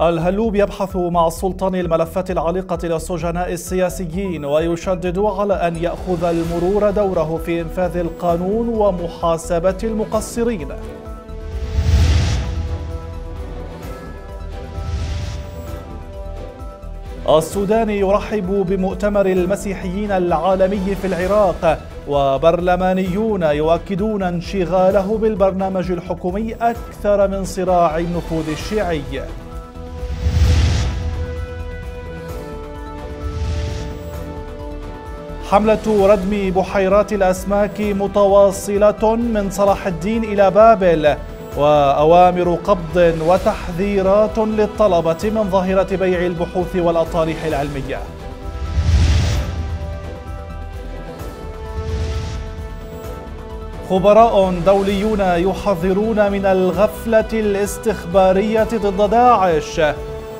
الهلوب يبحث مع السلطان الملفات العالقة للسجناء السياسيين ويشدد على أن يأخذ المرور دوره في إنفاذ القانون ومحاسبة المقصرين. السودان يرحب بمؤتمر المسيحيين العالمي في العراق وبرلمانيون يؤكدون انشغاله بالبرنامج الحكومي أكثر من صراع النفوذ الشيعي. حملة ردم بحيرات الأسماك متواصلة من صلاح الدين إلى بابل وأوامر قبض وتحذيرات للطلبة من ظاهرة بيع البحوث والأطالح العلمية. خبراء دوليون يحذرون من الغفلة الاستخبارية ضد داعش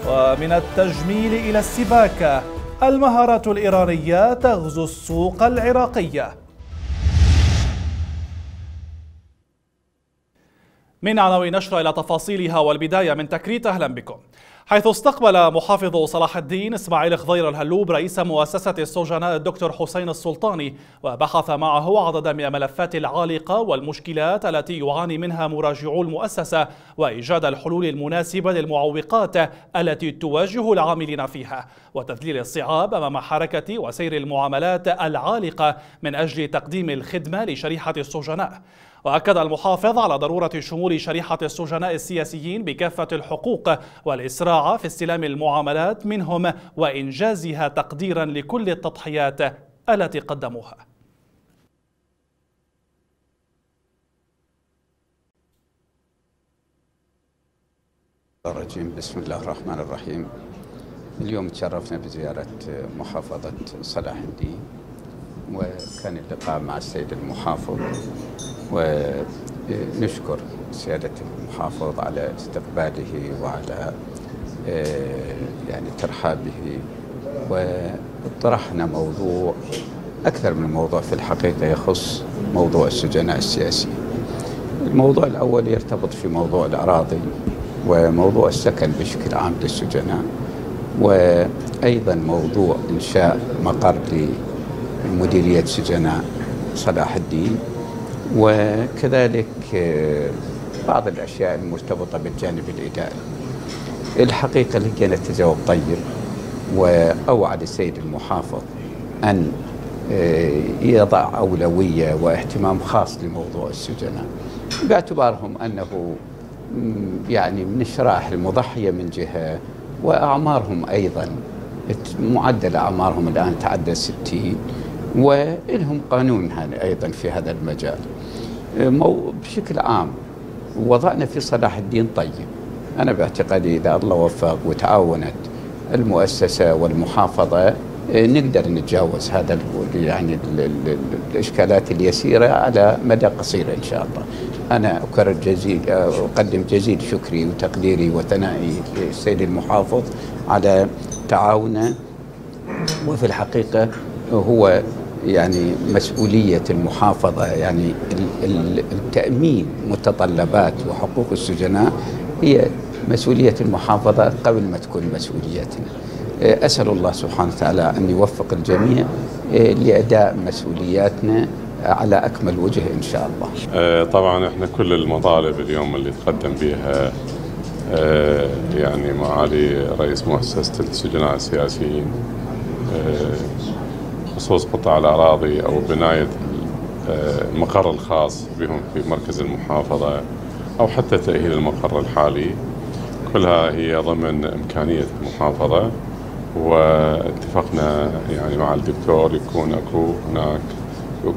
ومن التجميل إلى السباكة. المهارات الإيرانية تغزو السوق العراقية. من عناوين نشرة إلى تفاصيلها والبداية من تكريت أهلا بكم. حيث استقبل محافظ صلاح الدين إسماعيل خضير الهلوب رئيس مؤسسة السجناء الدكتور حسين السلطاني وبحث معه عددا من الملفات العالقة والمشكلات التي يعاني منها مراجعو المؤسسة وإيجاد الحلول المناسبة للمعوقات التي تواجه العاملين فيها. وتذليل الصعاب أمام حركة وسير المعاملات العالقة من أجل تقديم الخدمة لشريحة السجناء. وأكد المحافظ على ضرورة شمول شريحة السجناء السياسيين بكافة الحقوق والإسراع في استلام المعاملات منهم وإنجازها تقديرا لكل التضحيات التي قدموها. الرجيم بسم الله الرحمن الرحيم. اليوم تشرفنا بزيارة محافظة صلاح الدين وكان اللقاء مع السيد المحافظ. ونشكر سيادة المحافظ على استقباله وعلى يعني ترحابه. وطرحنا موضوع أكثر من موضوع في الحقيقة يخص موضوع السجناء السياسيين الموضوع الأول يرتبط في موضوع الأراضي وموضوع السكن بشكل عام للسجناء وأيضا موضوع إنشاء مقر لمديرية سجناء صلاح الدين. وكذلك بعض الأشياء المرتبطة بالجانب الإداري الحقيقة لقينا تجاوب طيب وأوعد السيد المحافظ أن يضع أولوية واهتمام خاص لموضوع السجناء. باعتبارهم أنه يعني من الشرائح المضحية من جهة وأعمارهم أيضا معدل أعمارهم الآن تعدى 60 ولهم قانون أيضا في هذا المجال. بشكل عام. وضعنا في صلاح الدين طيب. أنا باعتقادي إذا الله وفق وتعاونت المؤسسة والمحافظة نقدر نتجاوز هذا يعني الإشكالات اليسيرة على مدى قصير إن شاء الله. أنا أكرر جزيل أقدم جزيل شكري وتقديري وثنائي للسيد المحافظ على تعاونه. وفي الحقيقة هو يعني مسؤولية المحافظة يعني التأمين متطلبات وحقوق السجناء هي مسؤولية المحافظة قبل ما تكون مسؤوليتنا. أسأل الله سبحانه وتعالى أن يوفق الجميع لأداء مسؤولياتنا على أكمل وجه إن شاء الله. طبعا إحنا كل المطالب اليوم اللي تقدم بها يعني معالي رئيس مؤسسة السجناء السياسيين خصوص قطاع الأراضي أو بناية المقر الخاص بهم في مركز المحافظة أو حتى تأهيل المقر الحالي. كلها هي ضمن إمكانية المحافظة. واتفقنا يعني مع الدكتور يكون أكو هناك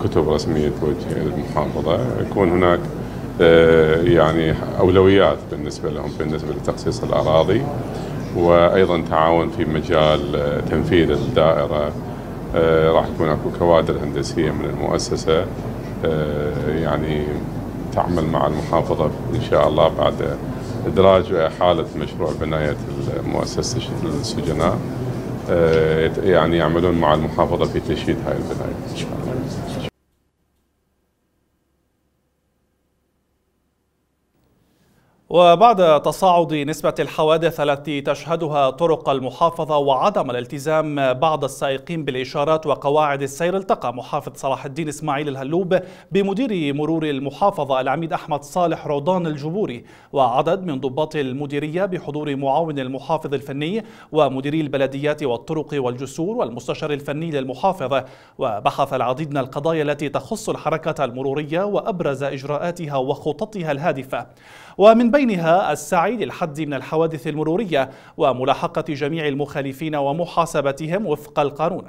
كتب رسمية توجه المحافظة. يكون هناك يعني أولويات بالنسبة لهم بالنسبة لتخصيص الأراضي. وأيضا تعاون في مجال تنفيذ الدائرة راح يكون اكو كوادر هندسية من المؤسسة يعني تعمل مع المحافظة إن شاء الله بعد إدراج حالة مشروع بناية مؤسسه السجناء يعني يعملون مع المحافظة في تشييد هاي البناية إن شاء الله. وبعد تصاعد نسبة الحوادث التي تشهدها طرق المحافظة وعدم الالتزام بعض السائقين بالإشارات وقواعد السير التقى محافظ صلاح الدين إسماعيل الهلوب بمدير مرور المحافظة العميد أحمد صالح رودان الجبوري وعدد من ضباط المديرية بحضور معاون المحافظ الفني ومديري البلديات والطرق والجسور والمستشار الفني للمحافظة. وبحث العديد من القضايا التي تخص الحركة المرورية وأبرز إجراءاتها وخططها الهادفة. ومن بينها السعي للحد من الحوادث المرورية وملاحقة جميع المخالفين ومحاسبتهم وفق القانون.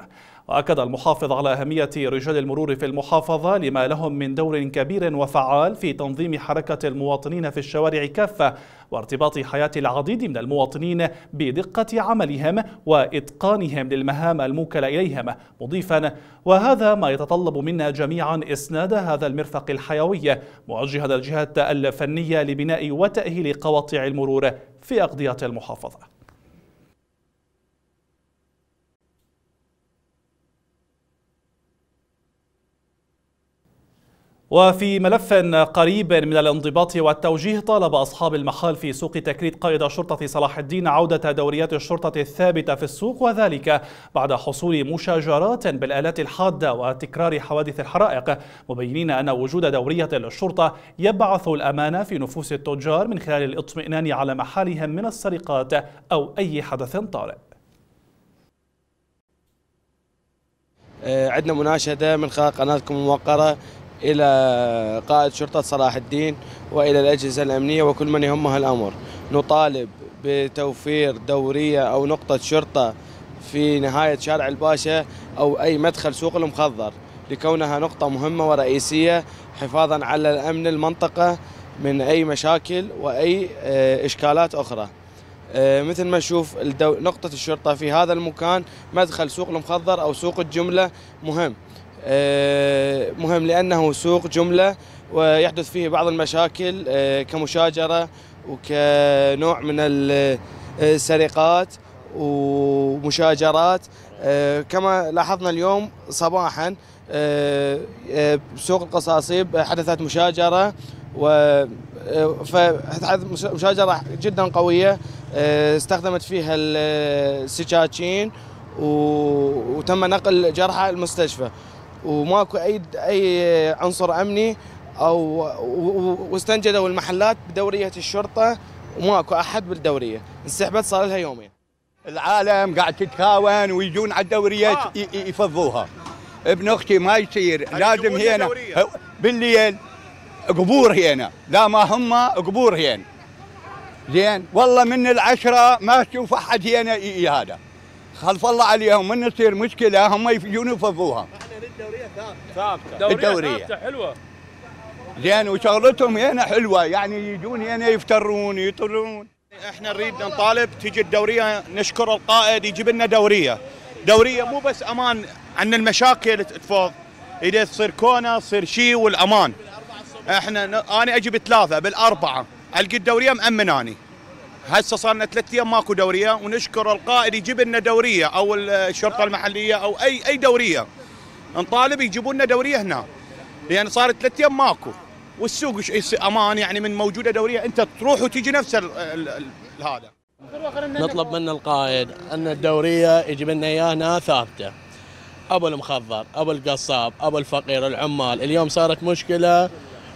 وأكد المحافظ على أهمية رجال المرور في المحافظة لما لهم من دور كبير وفعال في تنظيم حركة المواطنين في الشوارع كافة وارتباط حياة العديد من المواطنين بدقة عملهم وإتقانهم للمهام الموكلة إليهم مضيفا. وهذا ما يتطلب منا جميعا إسناد هذا المرفق الحيوي موجها الجهات الفنية لبناء وتأهيل قواطع المرور في أقضية المحافظة. وفي ملف قريب من الانضباط والتوجيه طالب أصحاب المحال في سوق تكريت قائد شرطة صلاح الدين عودة دوريات الشرطة الثابتة في السوق وذلك بعد حصول مشاجرات بالآلات الحادة وتكرار حوادث الحرائق مبينين أن وجود دورية للشرطة يبعث الأمان في نفوس التجار من خلال الاطمئنان على محالهم من السرقات أو أي حدث طارئ. عندنا مناشدة من خلال قناتكم الموقرة. إلى قائد شرطة صلاح الدين وإلى الأجهزة الأمنية وكل من يهمها الأمر. نطالب بتوفير دورية أو نقطة شرطة في نهاية شارع الباشا أو أي مدخل سوق المخضر لكونها نقطة مهمة ورئيسية حفاظا على الأمن المنطقة من أي مشاكل وأي آه، إشكالات أخرى. آه، مثل ما نشوف نقطة الشرطة في هذا المكان مدخل سوق المخضر أو سوق الجملة مهم. مهم لأنه سوق جملة ويحدث فيه بعض المشاكل آه، كمشاجرة وكنوع من السرقات ومشاجرات. آه، كما لاحظنا اليوم صباحا سوق القصاصيب حدثت مشاجرة و مشاجرة جدا قوية استخدمت فيها السكاكين وتم نقل جرحى المستشفى. وماكو أي أي عنصر أمني أو واستنجدوا المحلات بدورية الشرطة وماكو أحد بالدورية. انسحبت صار لها يومين. العالم قاعد تتهاون ويجون على الدوريات آه. يفضوها. ابن أختي ما يصير. لازم هنا. بالليل قبور هنا. لا ما هم قبور هنا. زين. والله من العشرة ما تشوف أحد هنا هذا. خلف الله عليهم. من تصير مشكلة هم يجون يفضوها. الدوريه ثابتة. الدورية ثابتة حلوة. زين وشغلتهم هنا حلوة يعني يجون هنا يفترون يطلون إحنا نريد نطالب تيجي الدورية نشكر القائد يجيب لنا دورية. دورية مو بس أمان عن المشاكل تفوض. إذا تصير كونة تصير شيء والأمان. إحنا أنا أجي بثلاثه بالأربعة. ألقي الدورية مأمن أني. هسه صار لنا ثلاث أيام ماكو دورية ونشكر القائد يجيب لنا دورية أو الشرطة المحلية أو اي أي دورية. نطالب يجيبوا لنا دورية هنا. لأن صارت ثلاث أيام ماكو. والسوق أمان يعني من موجودة دورية. أنت تروح وتيجي نفس هذا. نطلب من القائد أن الدورية يجيب لنا إياها هنا ثابتة. أبو المخضر أبو القصاب أبو الفقير العمال. اليوم صارت مشكلة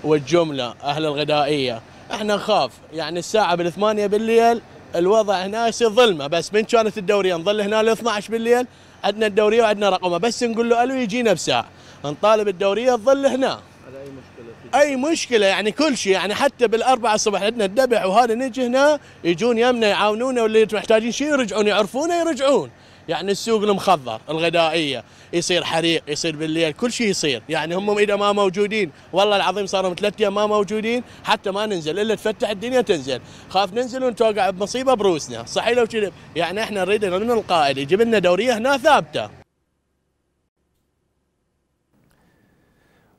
والجملة أهل الغذائيه إحنا نخاف. يعني الساعة بالثمانية بالليل الوضع هنا يصير ظلمة. بس من كانت الدورية نظل هنا ل 12 بالليل عندنا الدورية وعندنا رقمه بس نقول له ألو يجينا بساعه نطالب الدورية تظل هنا. أي مشكلة أي مشكلة يعني كل شيء يعني حتى بالأربعة الصبح عندنا الذبح وهذا نجي هنا يجون يمنا يعاونونا واللي محتاجين شيء يرجعون يعرفونه يرجعون. يعني السوق المخضر الغذائية يصير حريق يصير بالليل كل شيء يصير. يعني هم إذا ما موجودين والله العظيم صاروا ثلاث أيام ما موجودين حتى ما ننزل إلا تفتح الدنيا تنزل. خاف ننزل ونتوقع بمصيبة بروسنا صحيح لو كذا يعني إحنا نريد من القائد يجيب لنا دورية هنا ثابتة.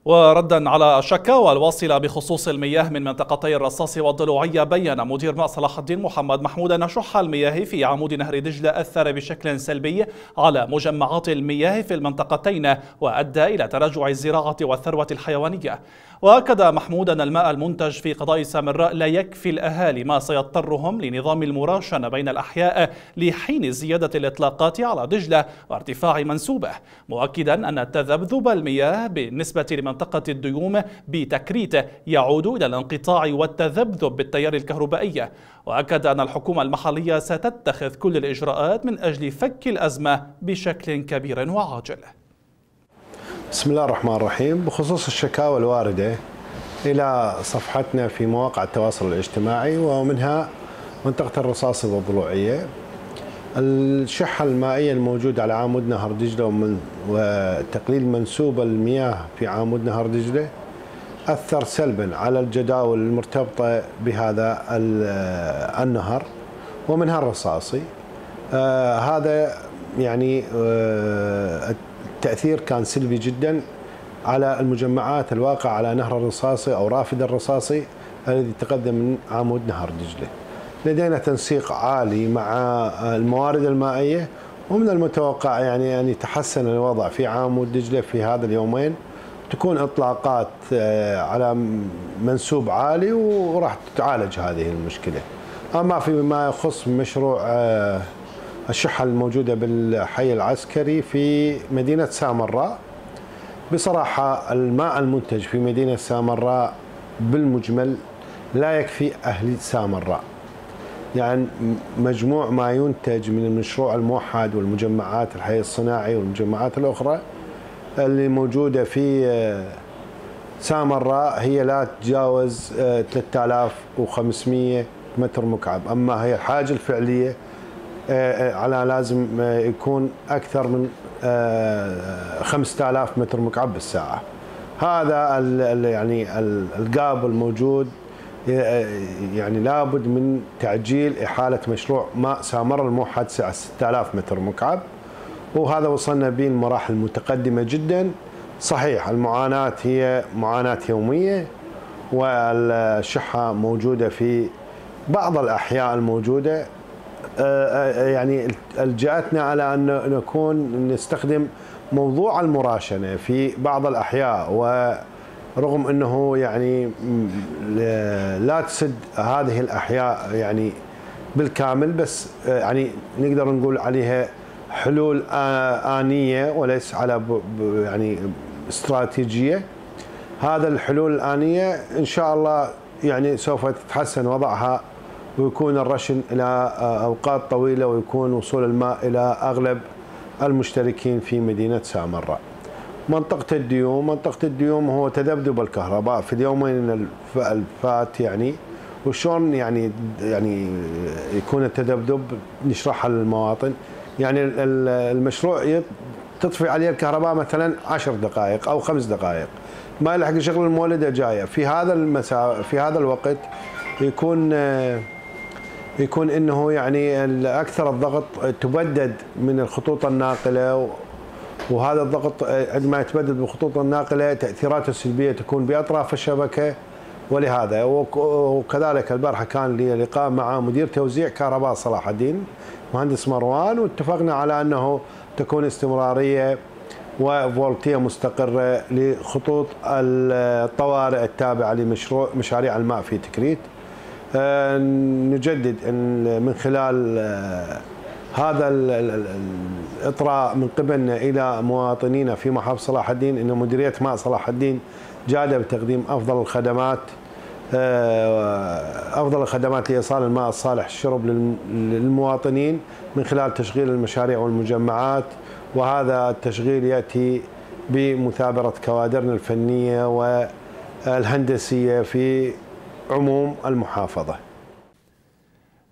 وردا على الشكاوى الواصلة بخصوص المياه من منطقتي الرصاص والضلوعية بين مدير ماء صلاح الدين محمد محمود أن شح المياه في عمود نهر دجلة أثر بشكل سلبي على مجمعات المياه في المنطقتين وأدى إلى تراجع الزراعة والثروة الحيوانية. وأكد محمود أن الماء المنتج في قضاء سامراء لا يكفي الأهالي ما سيضطرهم لنظام المراشنة بين الأحياء لحين زيادة الإطلاقات على دجلة وارتفاع منسوبة مؤكدا أن تذبذب المياه بالنسبة لمنطقة الديوم بتكريت يعود إلى الانقطاع والتذبذب بالتيار الكهربائي وأكد أن الحكومة المحلية ستتخذ كل الإجراءات من أجل فك الأزمة بشكل كبير وعاجل. بسم الله الرحمن الرحيم. بخصوص الشكاوى الواردة إلى صفحتنا في مواقع التواصل الاجتماعي ومنها منطقة الرصاص الضلوعية الشحة المائية الموجودة على عمود نهر دجلة وتقليل منسوب المياه في عمود نهر دجلة أثر سلبا على الجداول المرتبطة بهذا النهر ومنها الرصاصي. آه هذا يعني آه التأثير كان سلبي جدا على المجمعات الواقعة على نهر الرصاصي أو رافد الرصاصي الذي تقدم من عمود نهر دجلة لدينا تنسيق عالي مع الموارد المائية ومن المتوقع يعني أن يتحسن الوضع في عمود دجلة في هذا اليومين تكون إطلاقات على منسوب عالي وراح تتعالج هذه المشكلة. أما فيما يخص مشروع الشحة الموجودة بالحي العسكري في مدينة سامراء بصراحة الماء المنتج في مدينة سامراء بالمجمل لا يكفي أهل سامراء. يعني مجموع ما ينتج من المشروع الموحد والمجمعات الحي الصناعي والمجمعات الأخرى اللي موجودة في سامراء هي لا تتجاوز 3500 متر مكعب أما هي الحاجة الفعلية على لازم يكون أكثر من 5000 متر مكعب بالساعة. هذا يعني القاب الموجود يعني لابد من تعجيل إحالة مشروع ماء سامره الموحد 6000 متر مكعب. وهذا وصلنا به المراحل المتقدمه جدا. صحيح المعاناة هي معاناة يومية والشحة موجودة في بعض الأحياء الموجودة. يعني الجأتنا على أن نكون نستخدم موضوع المراشنة في بعض الأحياء ورغم أنه يعني لا تسد هذه الأحياء يعني بالكامل بس يعني نقدر نقول عليها حلول آنية وليس على يعني استراتيجية. هذا الحلول الآنية إن شاء الله يعني سوف تتحسن وضعها ويكون الرشن إلى أوقات طويلة ويكون وصول الماء إلى أغلب المشتركين في مدينة سامراء منطقة الديوم منطقة الديوم هو تذبذب الكهرباء في اليومين الفات يعني. وشلون يعني يعني يكون التذبذب نشرحها للمواطن يعني المشروع تطفي عليه الكهرباء مثلا عشر دقائق أو خمس دقائق. ما يلحق شغل المولدة جاية. في هذا المساء في هذا الوقت يكون يكون إنه يعني أكثر الضغط تبدد من الخطوط الناقلة وهذا الضغط عندما يتبدد بالخطوط الناقلة تأثيراته السلبية تكون بأطراف الشبكة ولهذا وكذلك البارحة كان لي لقاء مع مدير توزيع كهرباء صلاح الدين مهندس مروان واتفقنا على أنه تكون استمرارية وفولتية مستقرة لخطوط الطوارئ التابعة لمشروع مشاريع الماء في تكريت. نجدد إن من خلال هذا الإطراء من قبلنا إلى مواطنينا في محافظة صلاح الدين إن مديرية ماء صلاح الدين جادة بتقديم أفضل الخدمات أفضل الخدمات لإيصال الماء الصالح للشرب للمواطنين من خلال تشغيل المشاريع والمجمعات وهذا التشغيل يأتي بمثابرة كوادرنا الفنية والهندسية في عموم المحافظة.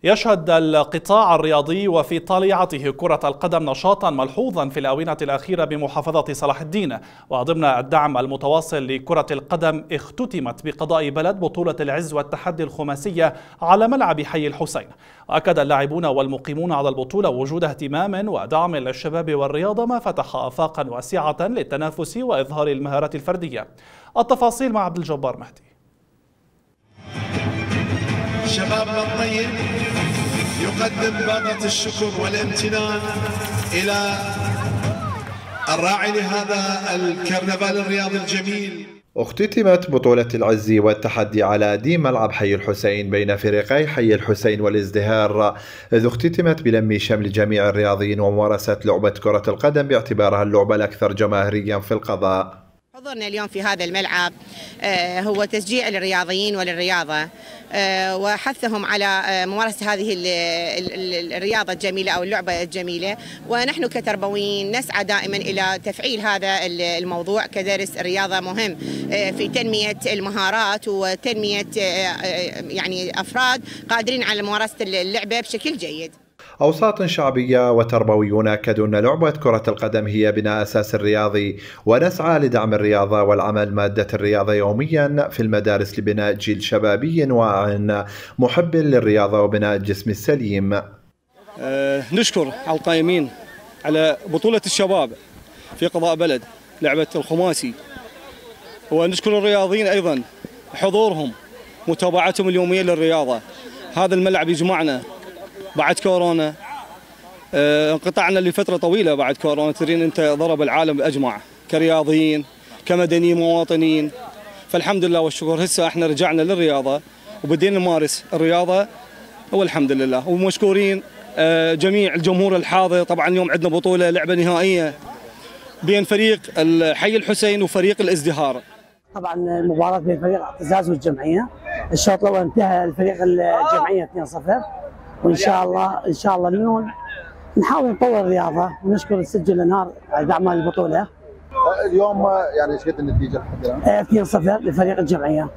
يشهد القطاع الرياضي وفي طليعته كرة القدم نشاطا ملحوظا في الآونة الأخيرة بمحافظة صلاح الدين. وضمن الدعم المتواصل لكرة القدم اختتمت بقضاء بلد بطولة العز والتحدي الخماسية على ملعب حي الحسين. وأكد اللاعبون والمقيمون على البطولة وجود اهتمام ودعم للشباب والرياضة ما فتح آفاقا واسعة للتنافس وإظهار المهارات الفردية. التفاصيل مع عبد الجبار مهدي. شبابنا الطيب يقدم باقة الشكر والامتنان إلى الراعي لهذا الكرنفال الرياضي الجميل. اختتمت بطولة العز والتحدي على ديم ملعب حي الحسين بين فريقي حي الحسين والازدهار. إذ اختتمت بلم شمل جميع الرياضيين وممارسة لعبة كرة القدم باعتبارها اللعبة الأكثر جماهيريا في القضاء. حضورنا اليوم في هذا الملعب آه، هو تشجيع للرياضيين وللرياضة آه، وحثهم على آه، ممارسة هذه الرياضة الجميلة أو اللعبة الجميلة. ونحن كتربويين نسعى دائما إلى تفعيل هذا الموضوع كدرس الرياضة مهم في تنمية المهارات وتنمية يعني أفراد قادرين على ممارسة اللعبة بشكل جيد. أوساط شعبية وتربويون أكدوا أن لعبة كرة القدم هي بناء أساس الرياضي ونسعى لدعم الرياضة والعمل مادة الرياضة يوميا في المدارس لبناء جيل شبابي واع محب للرياضة وبناء الجسم السليم. أه نشكر على القائمين على بطولة الشباب في قضاء بلد لعبة الخماسي. ونشكر الرياضيين أيضا حضورهم متابعتهم اليومية للرياضة. هذا الملعب يجمعنا بعد كورونا. آه، انقطعنا لفترة طويلة بعد كورونا. ترين أنت ضرب العالم باجمع كرياضيين كمدنيين مواطنين. فالحمد لله والشكر. هسه إحنا رجعنا للرياضة. وبدينا نمارس الرياضة. والحمد لله. ومشكورين آه، جميع الجمهور الحاضر. طبعا اليوم عندنا بطولة لعبة نهائية بين فريق الحي الحسين وفريق الازدهار. طبعا المباراة بين فريق الاعتزاز والجمعية. الشوط الأول انتهى الفريق الجمعية 2-0 وإن شاء الله إن شاء الله اليوم نحاول نطور الرياضة ونشكر السجل الانهار على دعم البطولة. اليوم يعني إيش قد النتيجة لحد الان؟ 2-0 آه، لفريق الجمعية.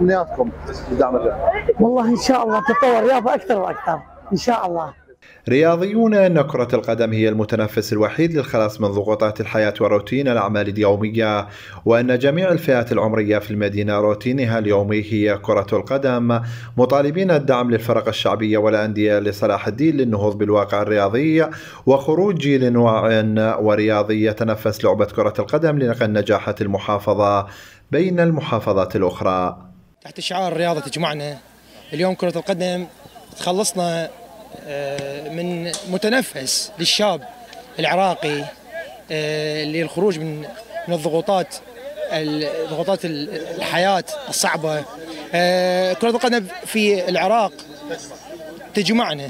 أمنياتكم لدعم الرياضه والله إن شاء الله تطور الرياضة أكثر وأكثر. إن شاء الله. رياضيون أن كرة القدم هي المتنفس الوحيد للخلاص من ضغوطات الحياة وروتين الأعمال اليومية وأن جميع الفئات العمرية في المدينة روتينها اليومي هي كرة القدم. مطالبين الدعم للفرق الشعبية والأندية لصلاح الدين للنهوض بالواقع الرياضي وخروج جيل واع ورياضي يتنفس لعبة كرة القدم لنقل نجاحات المحافظة بين المحافظات الأخرى. تحت شعار الرياضة تجمعنا اليوم كرة القدم تخلصنا من متنفس للشاب العراقي آه، للخروج من من الضغوطات ضغوطات الحياة الصعبة. آه، كرة القدم في العراق تجمعنا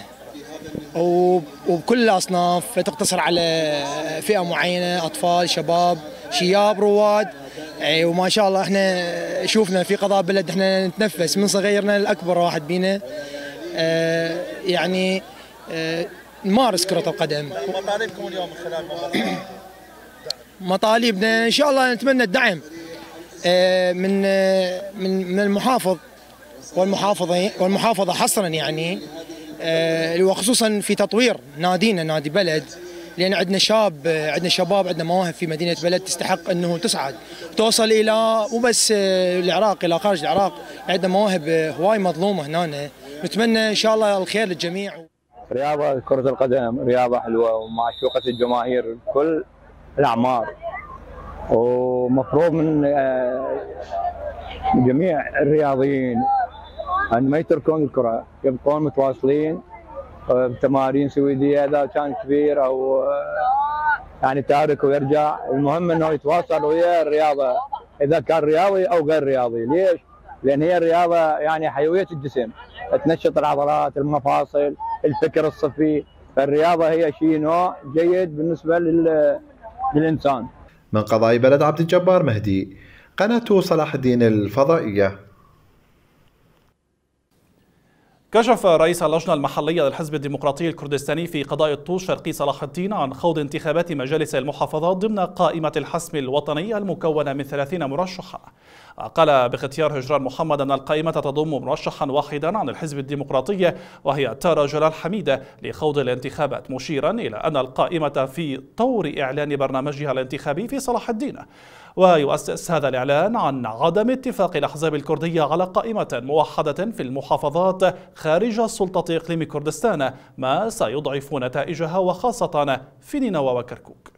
وبكل الأصناف تقتصر على فئة معينة أطفال شباب شياب رواد. وما شاء الله إحنا شوفنا في قضاء بلد إحنا نتنفس من صغيرنا لاكبر واحد بينا. آه، يعني آه، نمارس كرة القدم. مطالبكم اليوم من خلال مطالبنا إن شاء الله نتمنى الدعم آه، من من من المحافظ والمحافظة والمحافظة حصرا يعني وخصوصا في تطوير نادينا نادي بلد. لأن عندنا شاب عندنا شباب عندنا مواهب في مدينة بلد تستحق إنه تصعد توصل إلى مو بس العراق إلى خارج العراق عندنا مواهب هواي مظلومة هنا نتمنى إن شاء الله الخير للجميع. رياضة كرة القدم رياضة حلوة ومعشوقة الجماهير كل الأعمار. ومفروض من آه، جميع الرياضيين أن ما يتركون الكرة يبقون متواصلين آه، بتمارين سويدية إذا كان كبير أو آه، يعني تارك ويرجع. المهم إنه يتواصل ويا الرياضة إذا كان رياضي أو غير رياضي. ليش؟ لأن هي الرياضة يعني حيوية الجسم. تنشط العضلات المفاصل الفكر الصفي. فالرياضه هي شيء نوع جيد بالنسبة للإنسان. من قضاء بلد عبد الجبار مهدي. قناة صلاح الدين الفضائية. كشف رئيس اللجنة المحلية للحزب الديمقراطي الكردستاني في قضاء الطوش شرقي صلاح الدين عن خوض انتخابات مجالس المحافظات ضمن قائمة الحسم الوطني المكونة من 30 مرشحا قال باختيار هجران محمد أن القائمة تضم مرشحا واحدا عن الحزب الديمقراطي وهي تارا جلال حميدة لخوض الانتخابات مشيرا إلى أن القائمة في طور إعلان برنامجها الانتخابي في صلاح الدين. ويؤسس هذا الإعلان عن عدم اتفاق الأحزاب الكردية على قائمة موحدة في المحافظات خارج سلطة إقليم كردستان ما سيضعف نتائجها وخاصة في نينوى وكركوك.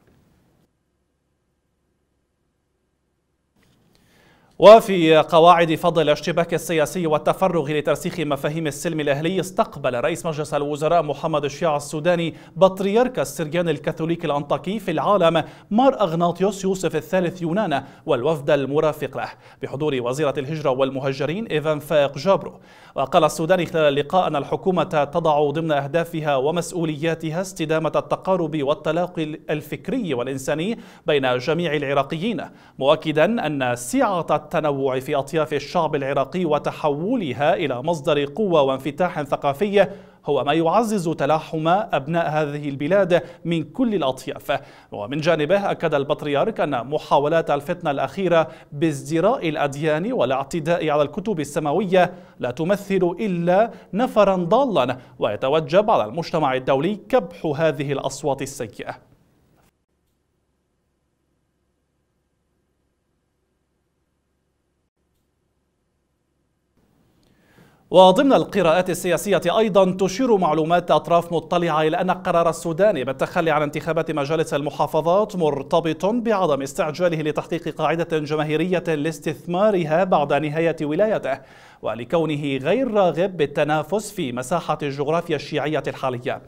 وفي قواعد فض الاشتباك السياسي والتفرغ لترسيخ مفاهيم السلم الأهلي استقبل رئيس مجلس الوزراء محمد الشيع السوداني بطريرك السريان الكاثوليكي الأنطاكي في العالم مار أغناطيوس يوسف الثالث يونان والوفد المرافق له بحضور وزيرة الهجرة والمهجرين إيفان فايق جابرو. وقال السوداني خلال اللقاء أن الحكومة تضع ضمن أهدافها ومسؤولياتها استدامة التقارب والتلاقي الفكري والإنساني بين جميع العراقيين مؤكدا أن سعة التنوع في أطياف الشعب العراقي وتحولها إلى مصدر قوة وانفتاح ثقافي هو ما يعزز تلاحم أبناء هذه البلاد من كل الأطياف. ومن جانبه أكد البطريرك أن محاولات الفتنة الأخيرة بازدراء الأديان والاعتداء على الكتب السماوية لا تمثل إلا نفرا ضالا ويتوجب على المجتمع الدولي كبح هذه الأصوات السيئة. وضمن القراءات السياسية أيضا تشير معلومات أطراف مطلعة إلى أن قرار السوداني بالتخلي عن انتخابات مجالس المحافظات مرتبط بعدم استعجاله لتحقيق قاعدة جماهيرية لاستثمارها بعد نهاية ولايته ولكونه غير راغب بالتنافس في مساحة الجغرافيا الشيعية الحالية.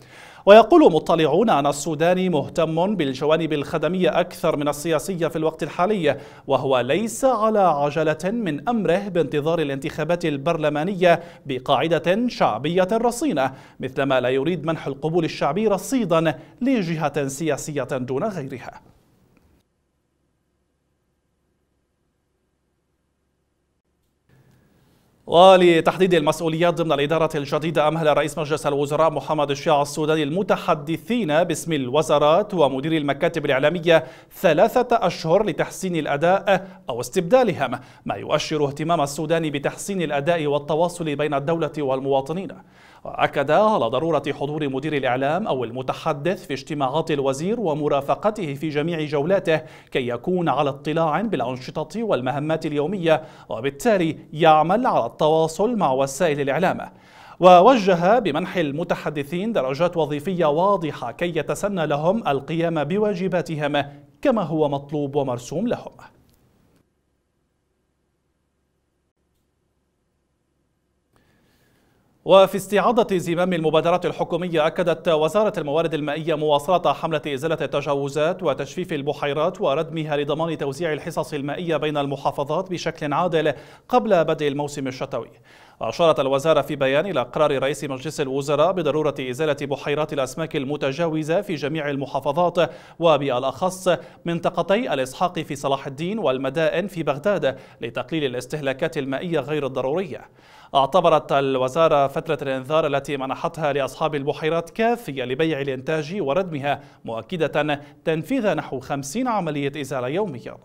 ويقول مطلعون أن السوداني مهتم بالجوانب الخدمية أكثر من السياسية في الوقت الحالي وهو ليس على عجلة من أمره بانتظار الانتخابات البرلمانية بقاعدة شعبية رصينة مثلما لا يريد منح القبول الشعبي رصيدا لجهة سياسية دون غيرها. ولتحديد المسؤوليات ضمن الإدارة الجديدة أمهل رئيس مجلس الوزراء محمد الشيع السوداني المتحدثين باسم الوزارات ومدير المكاتب الإعلامية ثلاثة أشهر لتحسين الأداء أو استبدالهم ما يؤشر اهتمام السودان بتحسين الأداء والتواصل بين الدولة والمواطنين. وأكد على ضرورة حضور مدير الإعلام أو المتحدث في اجتماعات الوزير ومرافقته في جميع جولاته كي يكون على اطلاع بالأنشطة والمهمات اليومية وبالتالي يعمل على التواصل مع وسائل الإعلام. ووجه بمنح المتحدثين درجات وظيفية واضحة كي يتسنى لهم القيام بواجباتهم كما هو مطلوب ومرسوم لهم. وفي استعادة زمام المبادرات الحكومية أكدت وزارة الموارد المائية مواصلة حملة إزالة التجاوزات وتجفيف البحيرات وردمها لضمان توزيع الحصص المائية بين المحافظات بشكل عادل قبل بدء الموسم الشتوي. أشارت الوزارة في بيان إلى قرار رئيس مجلس الوزراء بضرورة إزالة بحيرات الأسماك المتجاوزة في جميع المحافظات وبالأخص منطقتي الإسحاق في صلاح الدين والمدائن في بغداد لتقليل الاستهلاكات المائية غير الضرورية. اعتبرت الوزارة فترة الإنذار التي منحتها لأصحاب البحيرات كافية لبيع الإنتاج وردمها مؤكدة تنفيذ نحو 50 عملية إزالة يوميا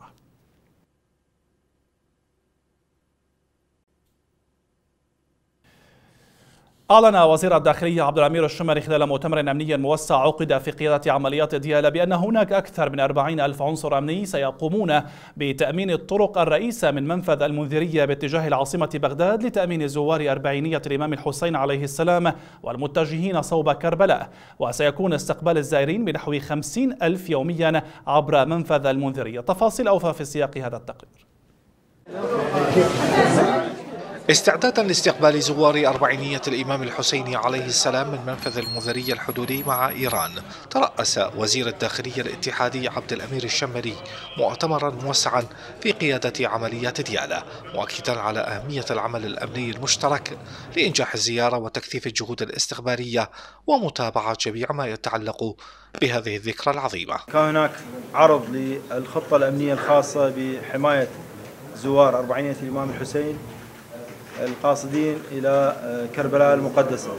أعلن وزير الداخلية عبد الأمير الشمري خلال مؤتمر أمني موسع عقد في قيادة عمليات ديالى بأن هناك أكثر من 40 ألف عنصر أمني سيقومون بتأمين الطرق الرئيسة من منفذ المنذرية باتجاه العاصمة بغداد لتأمين زوار أربعينية الإمام الحسين عليه السلام والمتجهين صوب كربلاء وسيكون استقبال الزائرين بنحو 50 ألف يوميا عبر منفذ المنذرية. تفاصيل أوفى في سياق هذا التقرير. استعدادا لاستقبال زوار أربعينية الإمام الحسين عليه السلام من منفذ المنذرية الحدودي مع إيران. ترأس وزير الداخلية الاتحادي عبد الأمير الشمري مؤتمرا موسعا في قيادة عمليات ديالى مؤكدا على أهمية العمل الأمني المشترك لإنجاح الزيارة وتكثيف الجهود الاستخبارية ومتابعة جميع ما يتعلق بهذه الذكرى العظيمة. كان هناك عرض للخطة الأمنية الخاصة بحماية زوار أربعينية الإمام الحسين. القاصدين إلى كربلاء المقدسة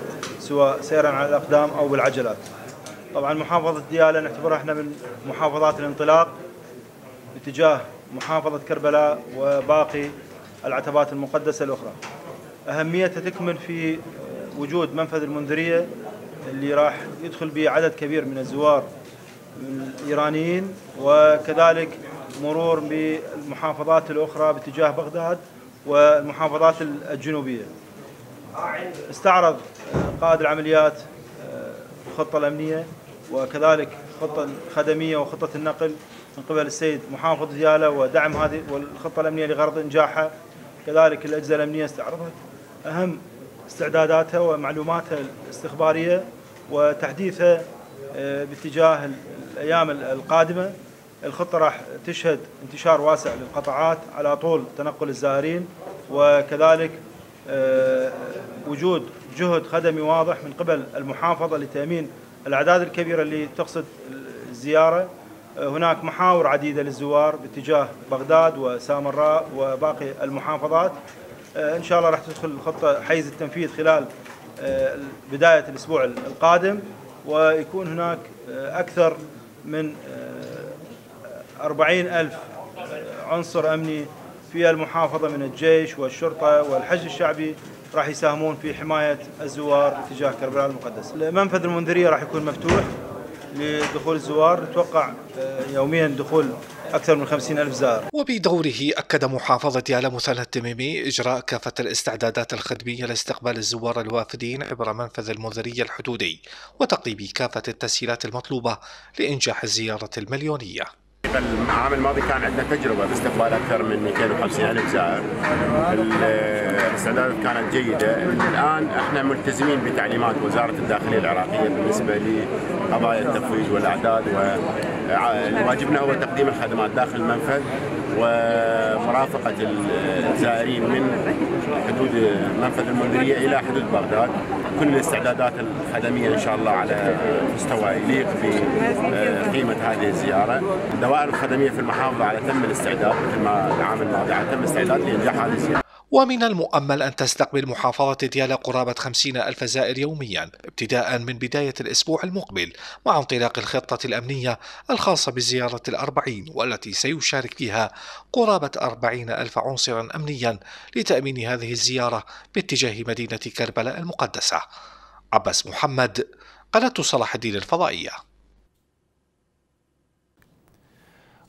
سواء سيرا على الأقدام أو بالعجلات. طبعا محافظة ديالى نعتبرها إحنا من محافظات الانطلاق باتجاه محافظة كربلاء وباقي العتبات المقدسة الأخرى. أهميتها تكمن في وجود منفذ المنذرية اللي راح يدخل به عدد كبير من الزوار الإيرانيين وكذلك مرور بالمحافظات الأخرى باتجاه بغداد. والمحافظات الجنوبية. استعرض قائد العمليات الخطة الأمنية وكذلك خطة الخدمية وخطة النقل من قبل السيد محافظ دياله ودعم هذه والخطة الأمنية لغرض إنجاحها. كذلك الاجهزه الأمنية استعرضت. أهم استعداداتها ومعلوماتها الاستخبارية وتحديثها آه، باتجاه الأيام القادمة. الخطة راح تشهد انتشار واسع للقطاعات على طول تنقل الزائرين وكذلك آه، وجود جهد خدمي واضح من قبل المحافظة لتأمين الأعداد الكبيرة اللي تقصد الزيارة. آه، هناك محاور عديدة للزوار باتجاه بغداد وسامراء وباقي المحافظات. إن شاء الله راح تدخل الخطة حيز التنفيذ خلال بداية الأسبوع القادم ويكون هناك أكثر من أربعين ألف عنصر أمني في المحافظة من الجيش والشرطة والحج الشعبي راح يساهمون في حماية الزوار اتجاه كربلاء المقدس. منفذ المنذرية راح يكون مفتوح لدخول الزوار. نتوقع آه، يوميا دخول أكثر من خمسين ألف زائر وبدوره أكد محافظة مثنى التميمي إجراء كافة الاستعدادات الخدمية لاستقبال الزوار الوافدين عبر منفذ المنذرية الحدودي وتقديم كافة التسهيلات المطلوبة لإنجاح الزيارة المليونية. العام الماضي كان عندنا تجربة باستقبال أكثر من 250 ألف زائر. الاستعدادات كانت جيدة، الآن إحنا ملتزمين بتعليمات وزارة الداخلية العراقية بالنسبة لقضايا التفويض والأعداد وواجبنا هو تقديم الخدمات داخل المنفذ ومرافقة الزائرين من حدود منفذ المنذرية إلى حدود بغداد. كل الاستعدادات الخدمية إن شاء الله على مستوى يليق بقيمة هذه الزيارة. الدوائر الخدمية في المحافظة على تم الاستعداد مثل ما العام الماضي على تم الاستعداد لإنجاح هذه الزيارة. ومن المؤمل أن تستقبل محافظة ديالى قرابة خمسين ألف زائر يوميا ابتداء من بداية الأسبوع المقبل مع انطلاق الخطة الأمنية الخاصة بالزيارة الأربعين والتي سيشارك فيها قرابة أربعين ألف عنصرا أمنيا لتأمين هذه الزيارة باتجاه مدينة كربلاء المقدسة. عباس محمد قناة صلاح الدين الفضائية.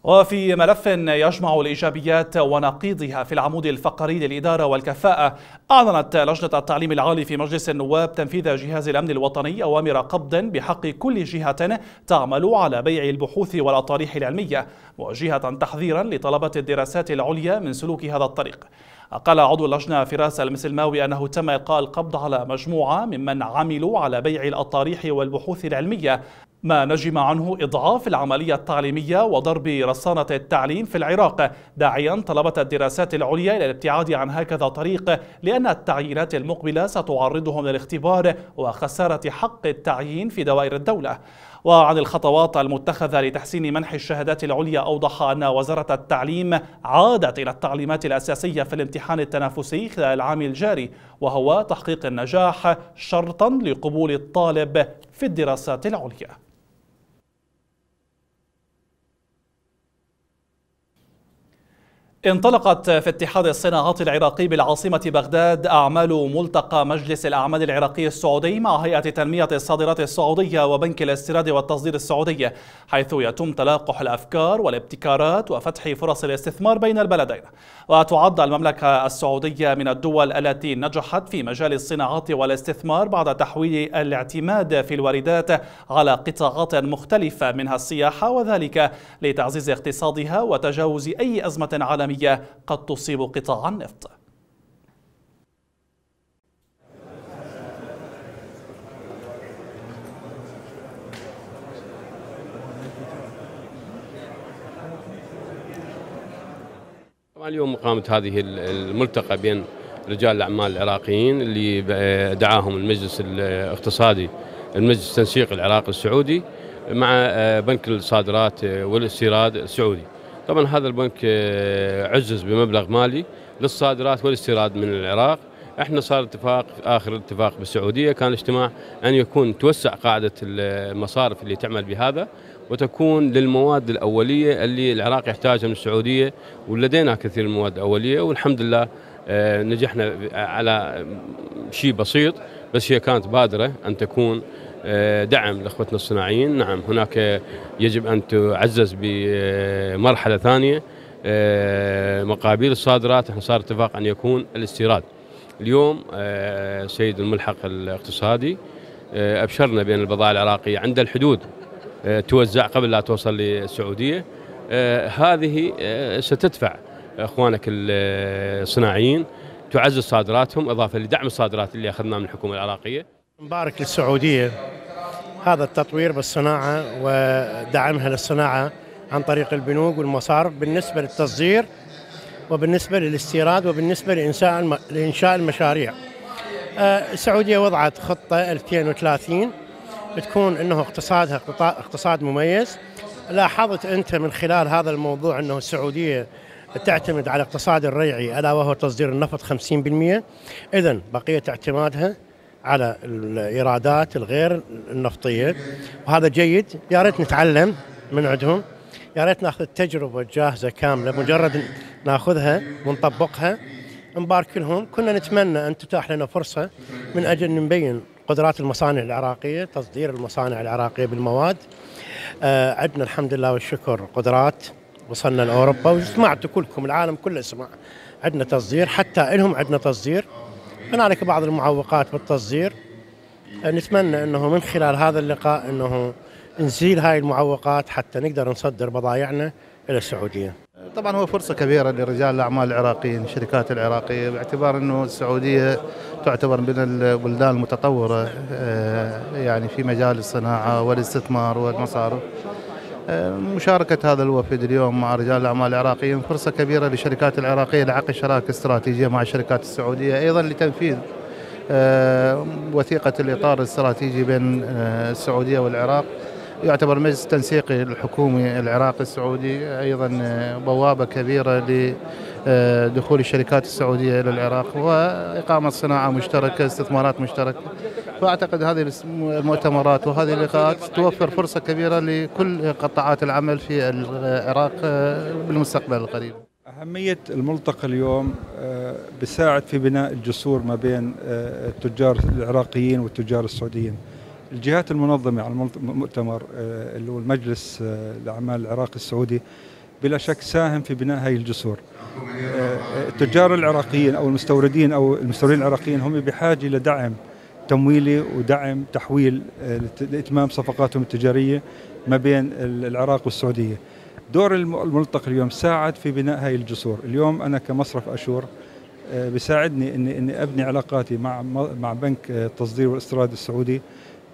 وفي ملف يجمع الإيجابيات ونقيضها في العمود الفقري للإدارة والكفاءة. أعلنت لجنة التعليم العالي في مجلس النواب تنفيذ جهاز الأمن الوطني أوامر قبض بحق كل جهة تعمل على بيع البحوث والأطاريح العلمية موجهة تحذيرا لطلبة الدراسات العليا من سلوك هذا الطريق. قال عضو اللجنة فراس المسلماوي أنه تم إلقاء القبض على مجموعة ممن عملوا على بيع الأطاريح والبحوث العلمية. ما نجم عنه إضعاف العملية التعليمية وضرب رصانة التعليم في العراق داعيا طلبة الدراسات العليا إلى الابتعاد عن هكذا طريق لأن التعيينات المقبلة ستعرضهم للاختبار وخسارة حق التعيين في دوائر الدولة. وعن الخطوات المتخذة لتحسين منح الشهادات العليا أوضح أن وزارة التعليم عادت إلى التعليمات الأساسية في الامتحان التنافسي خلال العام الجاري وهو تحقيق النجاح شرطا لقبول الطالب في الدراسات العليا. انطلقت في اتحاد الصناعات العراقي بالعاصمة بغداد أعمال ملتقى مجلس الأعمال العراقي السعودي مع هيئة تنمية الصادرات السعودية وبنك الاستيراد والتصدير السعودي حيث يتم تلاقح الأفكار والابتكارات وفتح فرص الاستثمار بين البلدين. وتعد المملكة السعودية من الدول التي نجحت في مجال الصناعات والاستثمار بعد تحويل الاعتماد في الواردات على قطاعات مختلفة منها السياحة وذلك لتعزيز اقتصادها وتجاوز أي أزمة عالمية. عالمية قد تصيب قطاع النفط. اليوم قامت هذه الملتقى بين رجال الأعمال العراقيين اللي دعاهم المجلس الاقتصادي المجلس التنسيق العراقي السعودي مع بنك الصادرات والإستيراد السعودي. طبعا هذا البنك آه، عزز بمبلغ مالي للصادرات والاستيراد من العراق. إحنا صار اتفاق آخر اتفاق بالسعودية كان اجتماع أن يكون توسع قاعدة المصارف اللي تعمل بهذا وتكون للمواد الأولية اللي العراق يحتاجها من السعودية ولدينا كثير من المواد الأولية والحمد لله آه، نجحنا على شيء بسيط بس هي كانت بادرة أن تكون دعم لأخوتنا الصناعيين. نعم هناك يجب أن تعزز بمرحلة ثانية آه، مقابيل الصادرات. إحنا صار اتفاق أن يكون الاستيراد. اليوم آه، سيد الملحق الاقتصادي أبشرنا بأن البضائع العراقية عند الحدود توزع قبل لا توصل للسعودية. آه، هذه آه، ستدفع إخوانك الصناعيين تعزز صادراتهم إضافة لدعم الصادرات اللي اخذناه من الحكومة العراقية. مبارك للسعودية. هذا التطوير بالصناعة ودعمها للصناعه عن طريق البنوك والمصارف بالنسبة للتصدير وبالنسبة للاستيراد وبالنسبة لإنشاء لإنشاء المشاريع. آه، السعودية وضعت خطة 2030 بتكون إنه اقتصادها اقتصاد مميز. لاحظت أنت من خلال هذا الموضوع إنه السعودية تعتمد على الاقتصاد الريعي ألا وهو تصدير النفط 50% اذا بقية اعتمادها على الإيرادات الغير النفطية. وهذا جيد. يا ريت نتعلم من عندهم. يا ريت ناخذ التجربة الجاهزة كاملة مجرد ناخذها ونطبقها نبارك لهم. كنا نتمنى أن تتاح لنا فرصة من أجل نبين قدرات المصانع العراقية تصدير المصانع العراقية بالمواد. آه عندنا الحمد لله والشكر قدرات وصلنا لأوروبا. وسمعتوا كلكم العالم كله سمع. عندنا تصدير حتى لهم عندنا تصدير. هنالك بعض المعوقات بالتصدير نتمنى إنه من خلال هذا اللقاء إنه نزيل هاي المعوقات حتى نقدر نصدر بضائعنا إلى السعودية. طبعا هو فرصة كبيرة لرجال الأعمال العراقيين الشركات العراقية باعتبار إنه السعودية تعتبر من البلدان المتطورة آه، يعني في مجال الصناعة والاستثمار والمصارف. آه، مشاركة هذا الوفد اليوم مع رجال الأعمال العراقيين فرصة كبيرة للشركات العراقية لعقد شراكة استراتيجية مع الشركات السعودية أيضا لتنفيذ آه، وثيقة الإطار الاستراتيجي بين السعودية والعراق. يعتبر مجلس التنسيقي الحكومي العراقي السعودي أيضا بوابة كبيرة لدخول الشركات السعودية إلى العراق وإقامة صناعة مشتركة استثمارات مشتركة فاعتقد هذه المؤتمرات وهذه اللقاءات توفر فرصة كبيرة لكل قطاعات العمل في العراق بالمستقبل القريب. أهمية الملتقى اليوم بيساعد في بناء الجسور ما بين التجار العراقيين والتجار السعوديين. الجهات المنظمة على المؤتمر آه، اللي هو المجلس آه، الأعمال العراقي السعودي بلا شك ساهم في بناء هذه الجسور آه، التجار العراقيين أو المستوردين أو المستوردين العراقيين هم بحاجة إلى دعم تمويلي ودعم تحويل لإتمام صفقاتهم التجارية ما بين العراق والسعودية. دور الملتقى اليوم ساعد في بناء هذه الجسور. اليوم أنا كمصرف أشور بيساعدني اني إني أبني علاقاتي مع مع بنك التصدير والاستيراد السعودي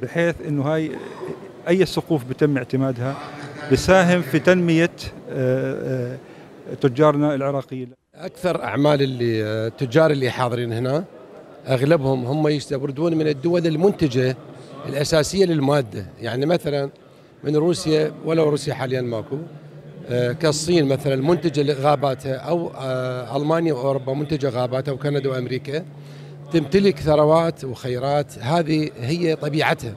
بحيث إنه هاي أي سقوف بتم اعتمادها بساهم في تنمية آه، آه، تجارنا العراقيين أكثر أعمال اللي التجار اللي حاضرين هنا أغلبهم هم يستوردون من الدول المنتجة الأساسية للمادة. يعني مثلا من روسيا ولو روسيا حاليا ماكو آه، كالصين مثلا منتجة غاباتها أو ألمانيا وأوروبا منتجة غاباتها وكندا وأمريكا تمتلك ثروات وخيرات. هذه هي طبيعتها.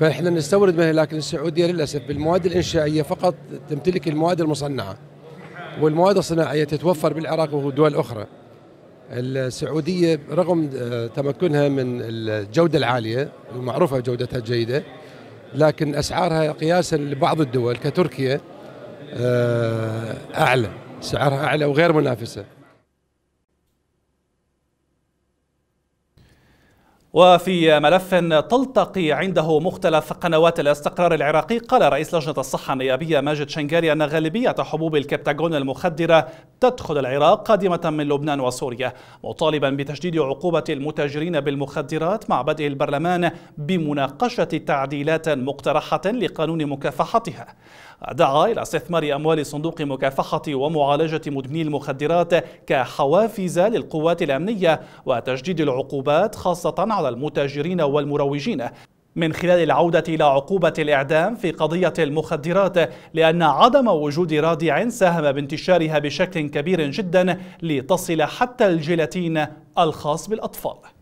فإحنا نستورد منها لكن السعودية للأسف بالمواد الإنشائية فقط تمتلك المواد المصنعة. والمواد الصناعية تتوفر بالعراق ودول أخرى. السعودية رغم آه، تمكنها من الجودة العالية المعروفه جودتها جيدة لكن أسعارها قياسا لبعض الدول كتركيا آه، أعلى. سعرها أعلى وغير منافسة. وفي ملف تلتقي عنده مختلف قنوات الاستقرار العراقي قال رئيس لجنة الصحة النيابية ماجد شنغاري أن غالبية حبوب الكبتاغون المخدرة تدخل العراق قادمة من لبنان وسوريا مطالبا بتشديد عقوبة المتاجرين بالمخدرات مع بدء البرلمان بمناقشة تعديلات مقترحة لقانون مكافحتها. دعا إلى استثمار أموال صندوق مكافحة ومعالجة مدمني المخدرات كحوافز للقوات الأمنية وتجديد العقوبات خاصة على المتاجرين والمروجين. من خلال العودة إلى عقوبة الإعدام في قضية المخدرات لأن عدم وجود رادع ساهم بانتشارها بشكل كبير جدا لتصل حتى الجيلاتين الخاص بالأطفال.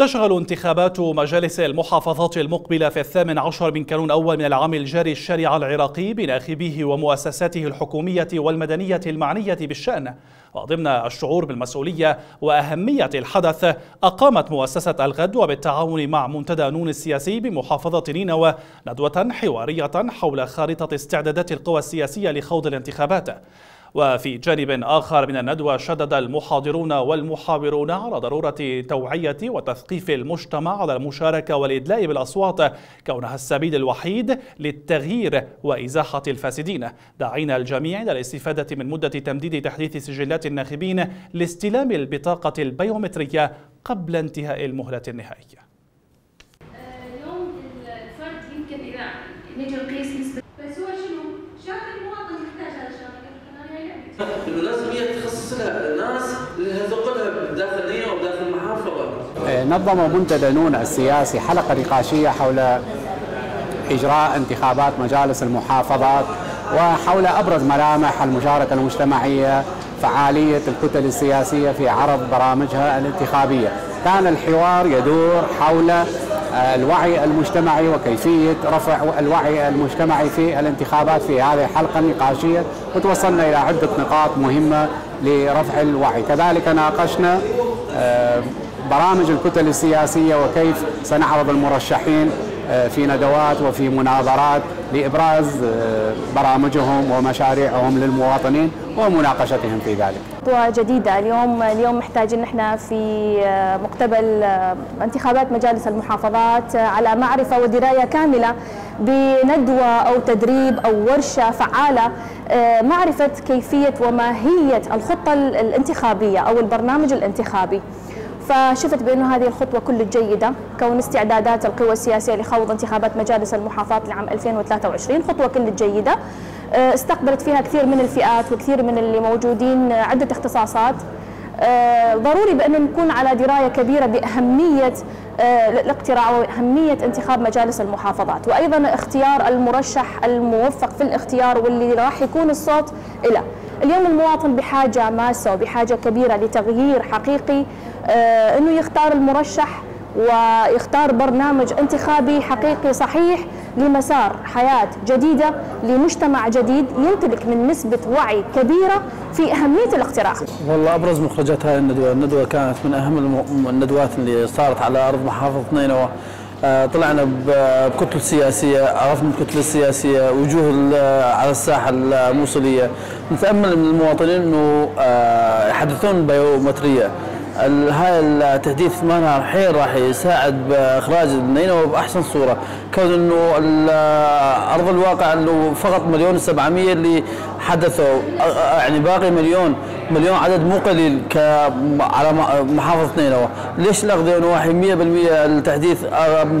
تشغل انتخابات مجالس المحافظات المقبلة في الثامن عشر من كانون أول من العام الجاري الشارع العراقي بناخبيه ومؤسساته الحكومية والمدنية المعنية بالشأن. وضمن الشعور بالمسؤولية وأهمية الحدث أقامت مؤسسة الغد وبالتعاون مع منتدى نون السياسي بمحافظة نينوى ندوة حوارية حول خارطة استعدادات القوى السياسية لخوض الانتخابات. وفي جانب آخر من الندوة شدد المحاضرون والمحاورون على ضرورة توعية وتثقيف المجتمع على المشاركة والإدلاء بالأصوات كونها السبيل الوحيد للتغيير وإزاحة الفاسدين. داعين الجميع إلى الاستفادة من مدة تمديد تحديث سجلات الناخبين لاستلام البطاقة البيومترية قبل انتهاء المهلة النهائية. اليوم الفرد يمكن نجي نقيس نسبة بس هو شنو؟ شاف المواطن محتاج هذا الشغله انه لها ناس لها داخل نيه أو داخل المحافظة. نظم منتدى نون السياسي حلقة نقاشية حول إجراء انتخابات مجالس المحافظات وحول أبرز ملامح المشاركة المجتمعية فعالية الكتل السياسية في عرض برامجها الانتخابية. كان الحوار يدور حول الوعي المجتمعي وكيفية رفع الوعي المجتمعي في الانتخابات في هذه الحلقة النقاشية وتوصلنا إلى عدة نقاط مهمة لرفع الوعي كذلك ناقشنا برامج الكتل السياسية وكيف سنعرض المرشحين في ندوات وفي مناظرات لإبراز برامجهم ومشاريعهم للمواطنين ومناقشتهم في ذلك. خطوة جديدة اليوم اليوم محتاجين نحن في مقتبل انتخابات مجالس المحافظات على معرفة ودراية كاملة بندوة أو تدريب أو ورشة فعالة معرفة كيفية وماهية الخطة الانتخابية أو البرنامج الانتخابي. فشفت بأنه هذه الخطوة كل جيدة كون استعدادات القوى السياسية لخوض انتخابات مجالس المحافظات لعام 2023 خطوة كل جيدة. استقبلت فيها كثير من الفئات وكثير من اللي موجودين عدة اختصاصات. ضروري بأن نكون على دراية كبيرة بأهمية الاقتراع وأهمية انتخاب مجالس المحافظات. وأيضا اختيار المرشح الموفق في الاختيار واللي راح يكون الصوت له اليوم المواطن بحاجة ماسة وبحاجة كبيرة لتغيير حقيقي أنه يختار المرشح ويختار برنامج انتخابي حقيقي صحيح لمسار حياة جديدة لمجتمع جديد يمتلك من نسبة وعي كبيرة في أهمية الاقتراع والله أبرز مخرجات هذه الندوة. الندوة كانت من أهم الندوات اللي صارت على أرض محافظة نينوى. طلعنا بكتل سياسية عرفنا الكتلة السياسية وجوه على الساحة الموصلية. نتأمل من المواطنين أنه يحدثون بيومترية. هاي التحديث مالها الحين راح يساعد بإخراج النينوى بأحسن صورة. كون إنه أرض الواقع إنه فقط مليون و700 اللي حدثوا يعني باقي مليون مليون عدد مو قليل ك على محافظة نينوى، ليش الاخذ نواحي 100% التحديث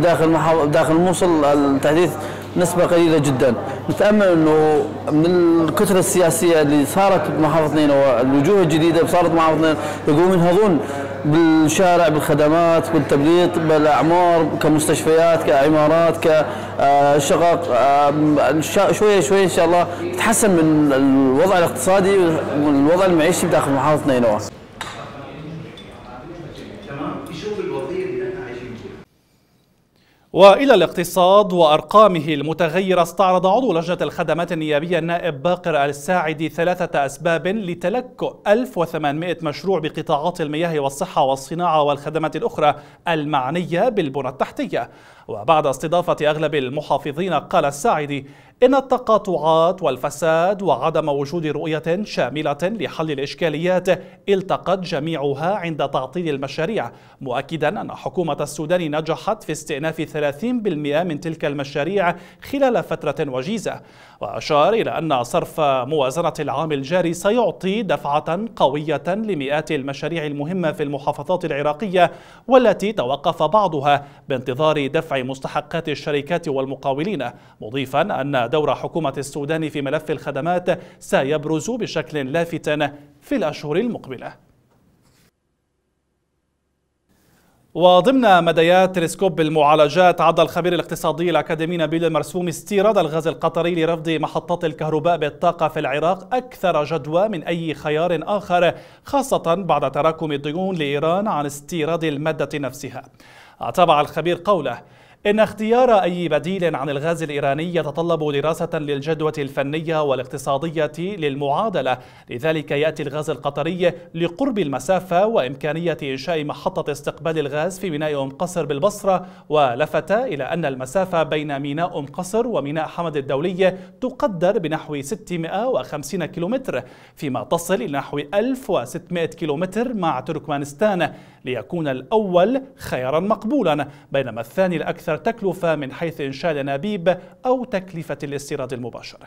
داخل داخل الموصل التحديث نسبة قليلة جدا. نتأمل أنه من الكتلة السياسية اللي صارت بمحافظة نينوى الوجوه الجديدة اللي صارت بمحافظة نينوى يقومون ينهضون بالشارع بالخدمات بالتبليط بالأعمار كمستشفيات كعمارات كشقق شوية شوية إن شاء الله تتحسن من الوضع الاقتصادي والوضع المعيشي بداخل محافظة نينوى وإلى الاقتصاد وأرقامه المتغيرة استعرض عضو لجنة الخدمات النيابية النائب باقر الساعدي ثلاثة أسباب لتلكؤ 1800 مشروع بقطاعات المياه والصحة والصناعة والخدمات الأخرى المعنية بالبنى التحتية. وبعد استضافة أغلب المحافظين قال الساعدي إن التقاطعات والفساد وعدم وجود رؤية شاملة لحل الإشكاليات التقت جميعها عند تعطيل المشاريع مؤكدا أن حكومة السودان نجحت في استئناف 30% من تلك المشاريع خلال فترة وجيزة. وأشار إلى أن صرف موازنة العام الجاري سيعطي دفعة قوية لمئات المشاريع المهمة في المحافظات العراقية والتي توقف بعضها بانتظار دفع مستحقات الشركات والمقاولين مضيفا أن دور حكومة السودان في ملف الخدمات سيبرز بشكل لافت في الأشهر المقبلة. وضمن مديات تلسكوب المعالجات عد الخبير الاقتصادي الأكاديمي نبيل المرسوم استيراد الغاز القطري لرفض محطات الكهرباء بالطاقة في العراق أكثر جدوى من أي خيار آخر خاصة بعد تراكم الديون لإيران عن استيراد المادة نفسها. تابع الخبير قوله إن اختيار أي بديل عن الغاز الإيراني يتطلب دراسة للجدوى الفنية والاقتصادية للمعادلة. لذلك يأتي الغاز القطري لقرب المسافة وإمكانية إنشاء محطة استقبال الغاز في ميناء أم قصر بالبصرة ولفت إلى أن المسافة بين ميناء أم قصر وميناء حمد الدولي تقدر بنحو 650 كيلومتر فيما تصل إلى نحو 1600 كيلومتر مع تركمانستان ليكون الأول خيارا مقبولا بينما الثاني الأكثر تكلفة من حيث إنشاء الأنابيب أو تكلفة الاستيراد المباشر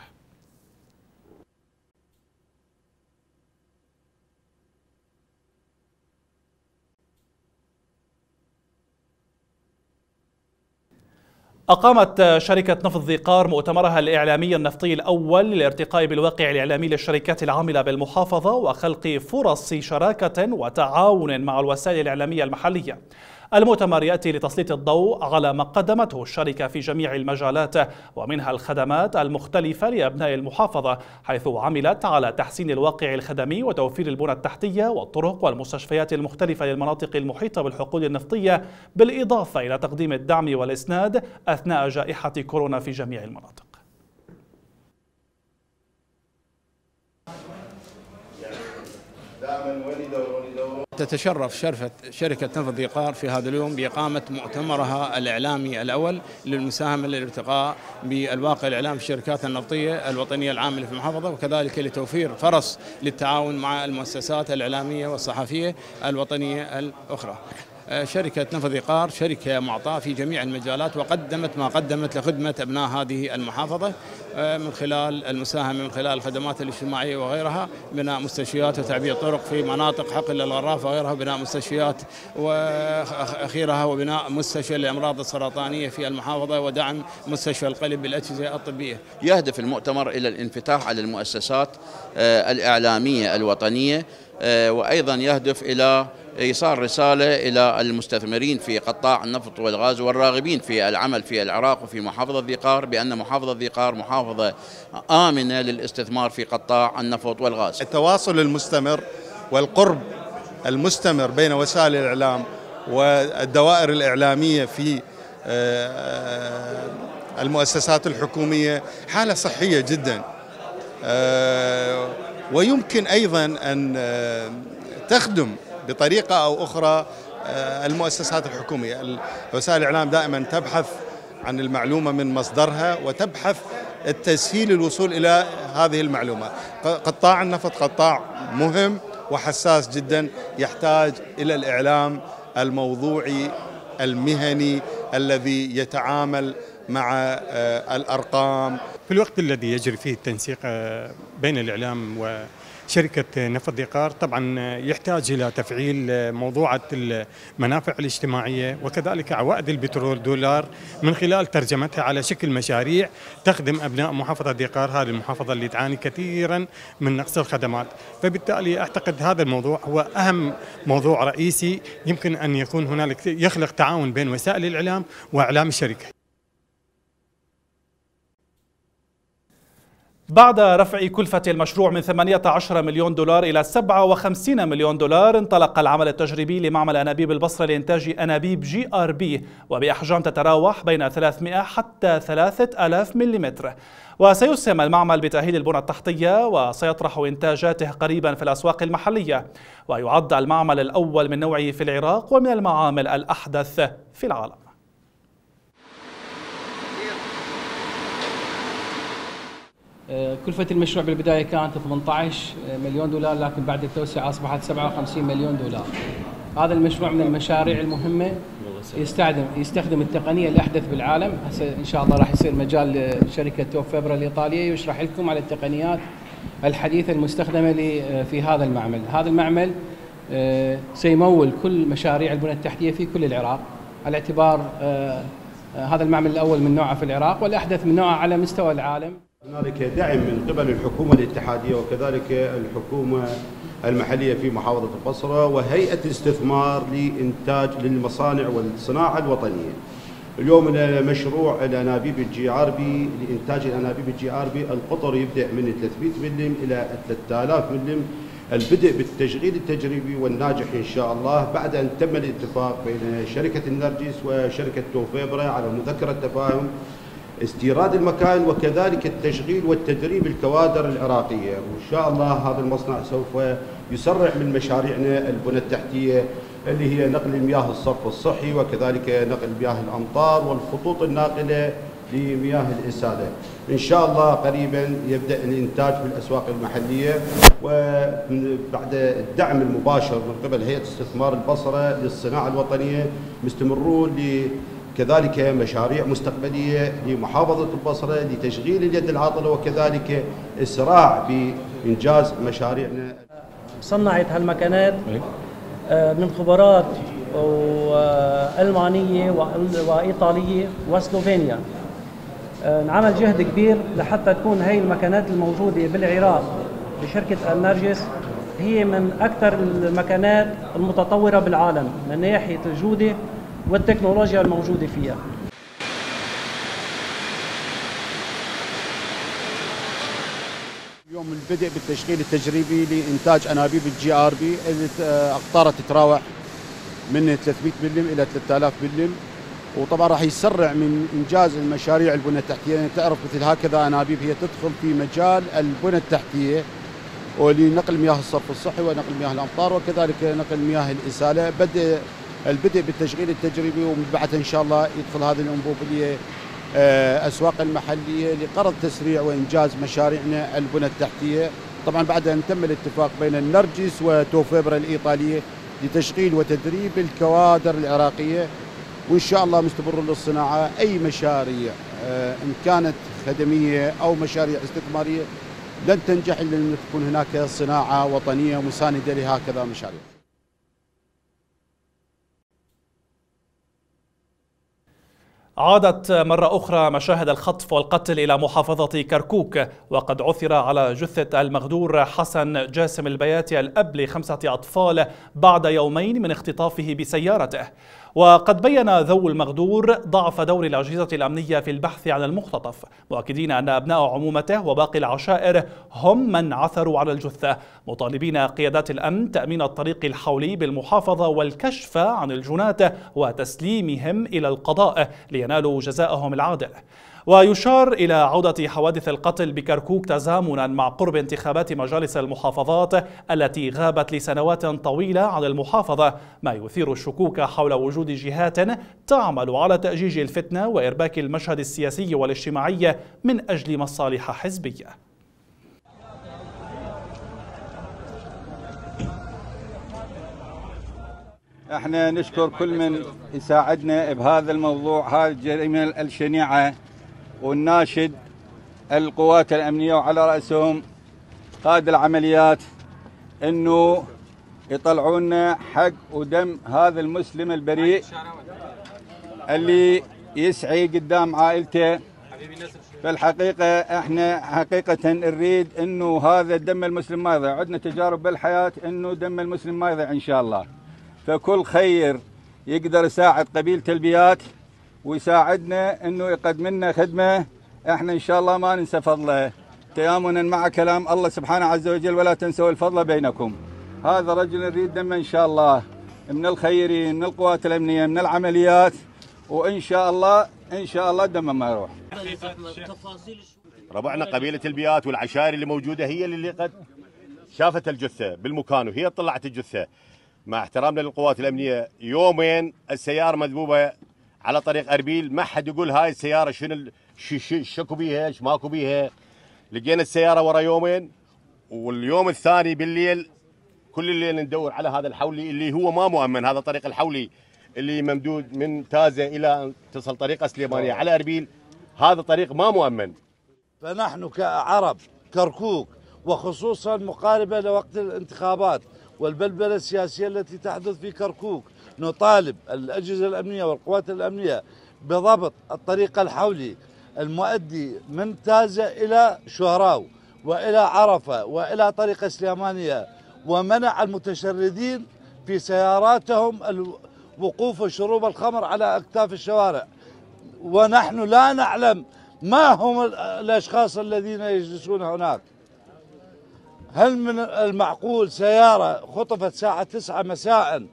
أقامت شركة نفط ذيقار مؤتمرها الإعلامي النفطي الأول للارتقاء بالواقع الإعلامي للشركات العاملة بالمحافظة وخلق فرص شراكة وتعاون مع الوسائل الإعلامية المحلية. المؤتمر يأتي لتسليط الضوء على ما قدمته الشركة في جميع المجالات ومنها الخدمات المختلفة لأبناء المحافظة حيث عملت على تحسين الواقع الخدمي وتوفير البنى التحتية والطرق والمستشفيات المختلفة للمناطق المحيطة بالحقول النفطية بالإضافة إلى تقديم الدعم والإسناد أثناء جائحة كورونا في جميع المناطق. دور ولي دور تتشرف شرفة شركة نفط ذيقار في هذا اليوم بإقامة مؤتمرها الإعلامي الأول للمساهمة للارتقاء بالواقع الإعلامي في الشركات النفطية الوطنية العاملة في المحافظة وكذلك لتوفير فرص للتعاون مع المؤسسات الإعلامية والصحفية الوطنية الأخرى. شركة نفط إيقار شركة معطاة في جميع المجالات وقدمت ما قدمت لخدمة أبناء هذه المحافظة. من خلال المساهمة من خلال الخدمات الاجتماعية وغيرها بناء مستشفيات وتعبير طرق في مناطق حقل الغراف وغيرها بناء مستشفيات وأخيرها وبناء مستشفى للأمراض السرطانية في المحافظة ودعم مستشفى القلب بالأجهزة الطبية. يهدف المؤتمر إلى الانفتاح على المؤسسات الإعلامية الوطنية وأيضا يهدف إلى إيصال رسالة إلى المستثمرين في قطاع النفط والغاز والراغبين في العمل في العراق وفي محافظة ذيقار بأن محافظة ذيقار محافظة آمنة للاستثمار في قطاع النفط والغاز. التواصل المستمر والقرب المستمر بين وسائل الإعلام والدوائر الإعلامية في المؤسسات الحكومية حالة صحية جدا. ويمكن أيضا أن تخدم بطريقة أو أخرى المؤسسات الحكومية. وسائل الإعلام دائما تبحث عن المعلومة من مصدرها وتبحث التسهيل الوصول إلى هذه المعلومة. قطاع النفط قطاع مهم وحساس جدا يحتاج إلى الإعلام الموضوعي المهني الذي يتعامل مع الأرقام. في الوقت الذي يجري فيه التنسيق بين الإعلام و شركة نفط ديقار طبعا يحتاج إلى تفعيل موضوعة المنافع الاجتماعية وكذلك عوائد البترول دولار من خلال ترجمتها على شكل مشاريع تخدم أبناء محافظة ديقار هذه المحافظة اللي تعاني كثيرا من نقص الخدمات. فبالتالي أعتقد هذا الموضوع هو أهم موضوع رئيسي يمكن أن يكون هنالك يخلق تعاون بين وسائل الإعلام وإعلام الشركة. بعد رفع كلفة المشروع من 18 مليون دولار إلى 57 مليون دولار انطلق العمل التجريبي لمعمل أنابيب البصرة لإنتاج أنابيب GRP وبأحجام تتراوح بين 300 حتى 3000 ملم وسيسهم المعمل بتأهيل البنى التحتية وسيطرح إنتاجاته قريبا في الأسواق المحلية. ويعد المعمل الأول من نوعه في العراق ومن المعامل الأحدث في العالم. كلفة المشروع بالبداية كانت 18 مليون دولار لكن بعد التوسعة أصبحت 57 مليون دولار. هذا المشروع من المشاريع المهمة يستخدم يستخدم التقنية الأحدث بالعالم. هسه إن شاء الله راح يصير مجال لشركة توب فيبرا الإيطالية يشرح لكم على التقنيات الحديثة المستخدمة في هذا المعمل. هذا المعمل سيمول كل مشاريع البنى التحتية في كل العراق. على اعتبار هذا المعمل الأول من نوعه في العراق والأحدث من نوعه على مستوى العالم. هنالك دعم من قبل الحكومة الاتحادية وكذلك الحكومة المحلية في محافظة البصرة وهيئة الاستثمار لإنتاج للمصانع والصناعة الوطنية. اليوم مشروع الانابيب ال GRP لإنتاج الانابيب ال GRP. القطر يبدأ من 300 ملم إلى 3000 ملم. البدء بالتشغيل التجريبي والناجح إن شاء الله بعد أن تم الاتفاق بين شركة النرجس وشركة توفيبرا على مذكرة تفاهم استيراد المكائن وكذلك التشغيل والتدريب الكوادر العراقية. وإن شاء الله هذا المصنع سوف يسرع من مشاريعنا البنى التحتية اللي هي نقل المياه الصرف الصحي وكذلك نقل مياه الأمطار والخطوط الناقلة لمياه الإسالة إن شاء الله قريبا يبدأ الإنتاج في الأسواق المحلية وبعد الدعم المباشر من قبل هيئة استثمار البصرة للصناعة الوطنية مستمرون كذلك مشاريع مستقبلية لمحافظة البصرة لتشغيل اليد العاطلة وكذلك إسراع بإنجاز مشاريعنا. صنعت هالمكانات آه، من خبرات ألمانية وإيطالية وسلوفينيا. آه، انعمل جهد كبير لحتى تكون هي المكانات الموجودة بالعراق بشركة النرجس هي من أكثر المكانات المتطورة بالعالم من ناحية الجودة والتكنولوجيا الموجودة فيها. اليوم البدء بالتشغيل التجريبي لإنتاج أنابيب ال GRP اللي أقطارها تتراوح من 300 ملم إلى 3000 ملم وطبعا راح يسرع من إنجاز المشاريع البنى التحتية. يعني تعرف مثل هكذا أنابيب هي تدخل في مجال البنى التحتية ولنقل مياه الصرف الصحي ونقل مياه الأمطار وكذلك نقل مياه الاساله بدء البدء بالتشغيل التجريبي ومن بعدها إن شاء الله يدخل هذه الانبوب اللي آه، أسواق المحلية لقرض تسريع وإنجاز مشاريعنا البنى التحتية طبعا بعد أن تم الاتفاق بين النرجس وتوفيبرا الإيطالية لتشغيل وتدريب الكوادر العراقية وإن شاء الله مستمر للصناعة أي مشاريع آه، إن كانت خدمية أو مشاريع استثمارية لن تنجح إلا ان تكون هناك صناعة وطنية مساندة لهكذا مشاريع. عادت مرة أخرى مشاهد الخطف والقتل إلى محافظة كركوك وقد عثر على جثة المغدور حسن جاسم البياتي الأب لخمسة أطفال بعد يومين من اختطافه بسيارته. وقد بين ذو المغدور ضعف دور الأجهزة الأمنية في البحث عن المختطف مؤكدين أن أبناء عمومته وباقي العشائر هم من عثروا على الجثة. مطالبين قيادات الأمن تأمين الطريق الحولي بالمحافظة والكشف عن الجنات وتسليمهم إلى القضاء لينالوا جزاءهم العادل. ويشار إلى عودة حوادث القتل بكركوك تزامنا مع قرب انتخابات مجالس المحافظات التي غابت لسنوات طويلة عن المحافظة ما يثير الشكوك حول وجود جهات تعمل على تأجيج الفتنة وإرباك المشهد السياسي والاجتماعي من أجل مصالح حزبية. إحنا نشكر كل من يساعدنا بهذا الموضوع هذه الجريمه الشنيعة. والناشد القوات الأمنية وعلى رأسهم قائد العمليات أنه يطلعون حق ودم هذا المسلم البريء اللي يسعي قدام عائلته. في الحقيقة إحنا حقيقة نريد إنه هذا الدم المسلم ما يضيع. عندنا تجارب بالحياة إنه دم المسلم ما يضيع إن شاء الله. فكل خير يقدر يساعد قبيلة البيات. ويساعدنا إنه يقدم لنا خدمة إحنا إن شاء الله ما ننسى فضله. تيامنا مع كلام الله سبحانه عز وجل ولا تنسوا الفضل بينكم. هذا رجل نريد دمه إن شاء الله من الخيرين من القوات الأمنية من العمليات وإن شاء الله إن شاء الله دمه ما يروح. ربعنا قبيلة البيات والعشائر اللي موجودة هي اللي قد شافت الجثة بالمكان وهي طلعت الجثة. مع احترامنا للقوات الأمنية يومين السيارة مذبوبة على طريق أربيل ما حد يقول هاي السيارة شنو شكو بيها إيش ماكو بيها. لقينا السيارة ورا يومين واليوم الثاني بالليل كل الليل ندور على هذا الحولي اللي هو ما مؤمن هذا طريق الحولي اللي ممدود من تازة إلى تصل طريق سليمانيه على أربيل. هذا طريق ما مؤمن. فنحن كعرب كركوك وخصوصا مقاربة لوقت الانتخابات والبلبلة السياسية التي تحدث في كركوك نطالب الأجهزة الأمنية والقوات الأمنية بضبط الطريق الحولي المؤدي من تازة إلى شهراو وإلى عرفة وإلى طريق سليمانية ومنع المتشردين في سياراتهم وقوف وشروب الخمر على أكتاف الشوارع. ونحن لا نعلم ما هم الأشخاص الذين يجلسون هناك. هل من المعقول سيارة خطفت ساعة تسعة مساء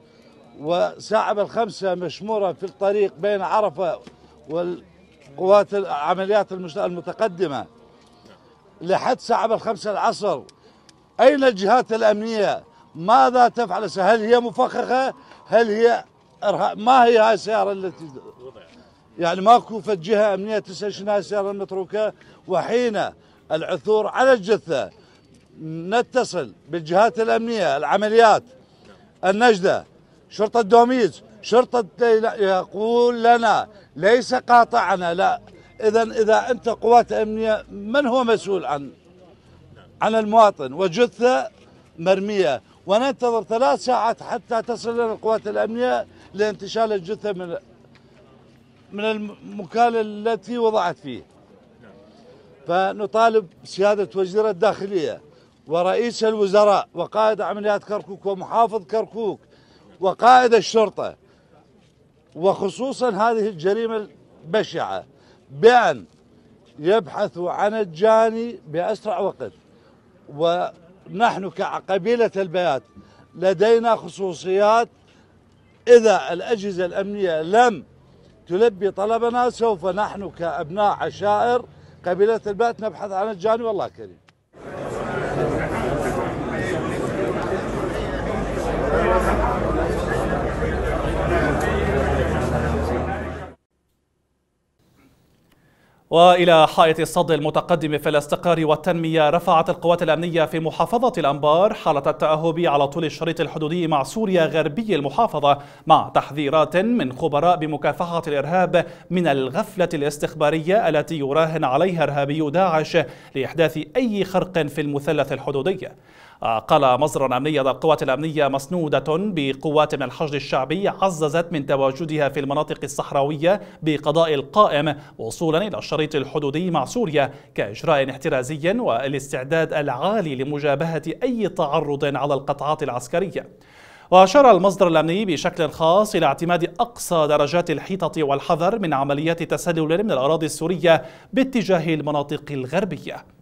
وساعة بالخمسة مشمورة في الطريق بين عرفة والقوات العمليات المتقدمة لحد ساعة بالخمسة العصر. أين الجهات الأمنية؟ ماذا تفعل؟ هل هي مفخخة؟ هل هي ما هي هاي السيارة التي يعني ماكو جهة أمنية تسأل شنو هاي السيارة المتروكة. وحين العثور على الجثة نتصل بالجهات الأمنية العمليات النجدة شرطة دوميز شرطة يقول لنا ليس قاطعنا. لا. إذا إذا أنت قوات أمنية من هو مسؤول عن عن المواطن؟ وجثة مرمية. وننتظر ثلاث ساعات حتى تصل لنا القوات الأمنية لانتشال الجثة من من المكان التي وضعت فيه. فنطالب سيادة وزير الداخلية ورئيس الوزراء وقائد عمليات كركوك ومحافظ كركوك وقائد الشرطة وخصوصا هذه الجريمة البشعة بأن يبحثوا عن الجاني بأسرع وقت. ونحن كقبيلة البيات لدينا خصوصيات. إذا الأجهزة الأمنية لم تلبي طلبنا سوف نحن كأبناء عشائر قبيلة البيات نبحث عن الجاني. والله كريم. وإلى حائط الصد المتقدم في الاستقرار والتنمية رفعت القوات الأمنية في محافظة الأنبار حالة التأهب على طول الشريط الحدودي مع سوريا غربي المحافظة مع تحذيرات من خبراء بمكافحة الإرهاب من الغفلة الاستخبارية التي يراهن عليها إرهابي داعش لإحداث أي خرق في المثلث الحدودي. قال مصدر أمني القوات الأمنية مسنودة بقوات من الحشد الشعبي عززت من تواجدها في المناطق الصحراوية بقضاء القائم وصولا إلى الشريط الحدودي مع سوريا كإجراء احترازي والاستعداد العالي لمجابهة أي تعرض على القطعات العسكرية. وأشار المصدر الأمني بشكل خاص إلى اعتماد أقصى درجات الحيطة والحذر من عمليات تسلل من الأراضي السورية باتجاه المناطق الغربية.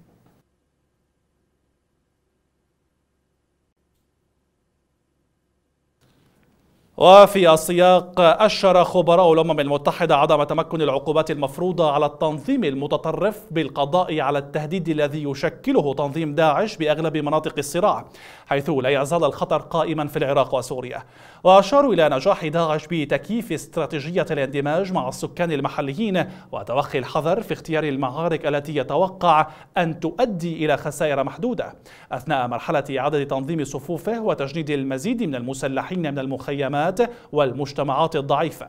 وفي السياق أشر خبراء الأمم المتحدة عدم تمكن العقوبات المفروضة على التنظيم المتطرف بالقضاء على التهديد الذي يشكله تنظيم داعش بأغلب مناطق الصراع حيث لا يزال الخطر قائما في العراق وسوريا. وأشاروا إلى نجاح داعش بتكييف استراتيجية الاندماج مع السكان المحليين وتوخي الحذر في اختيار المعارك التي يتوقع أن تؤدي إلى خسائر محدودة أثناء مرحلة إعادة تنظيم صفوفه وتجنيد المزيد من المسلحين من المخيمات والمجتمعات الضعيفة.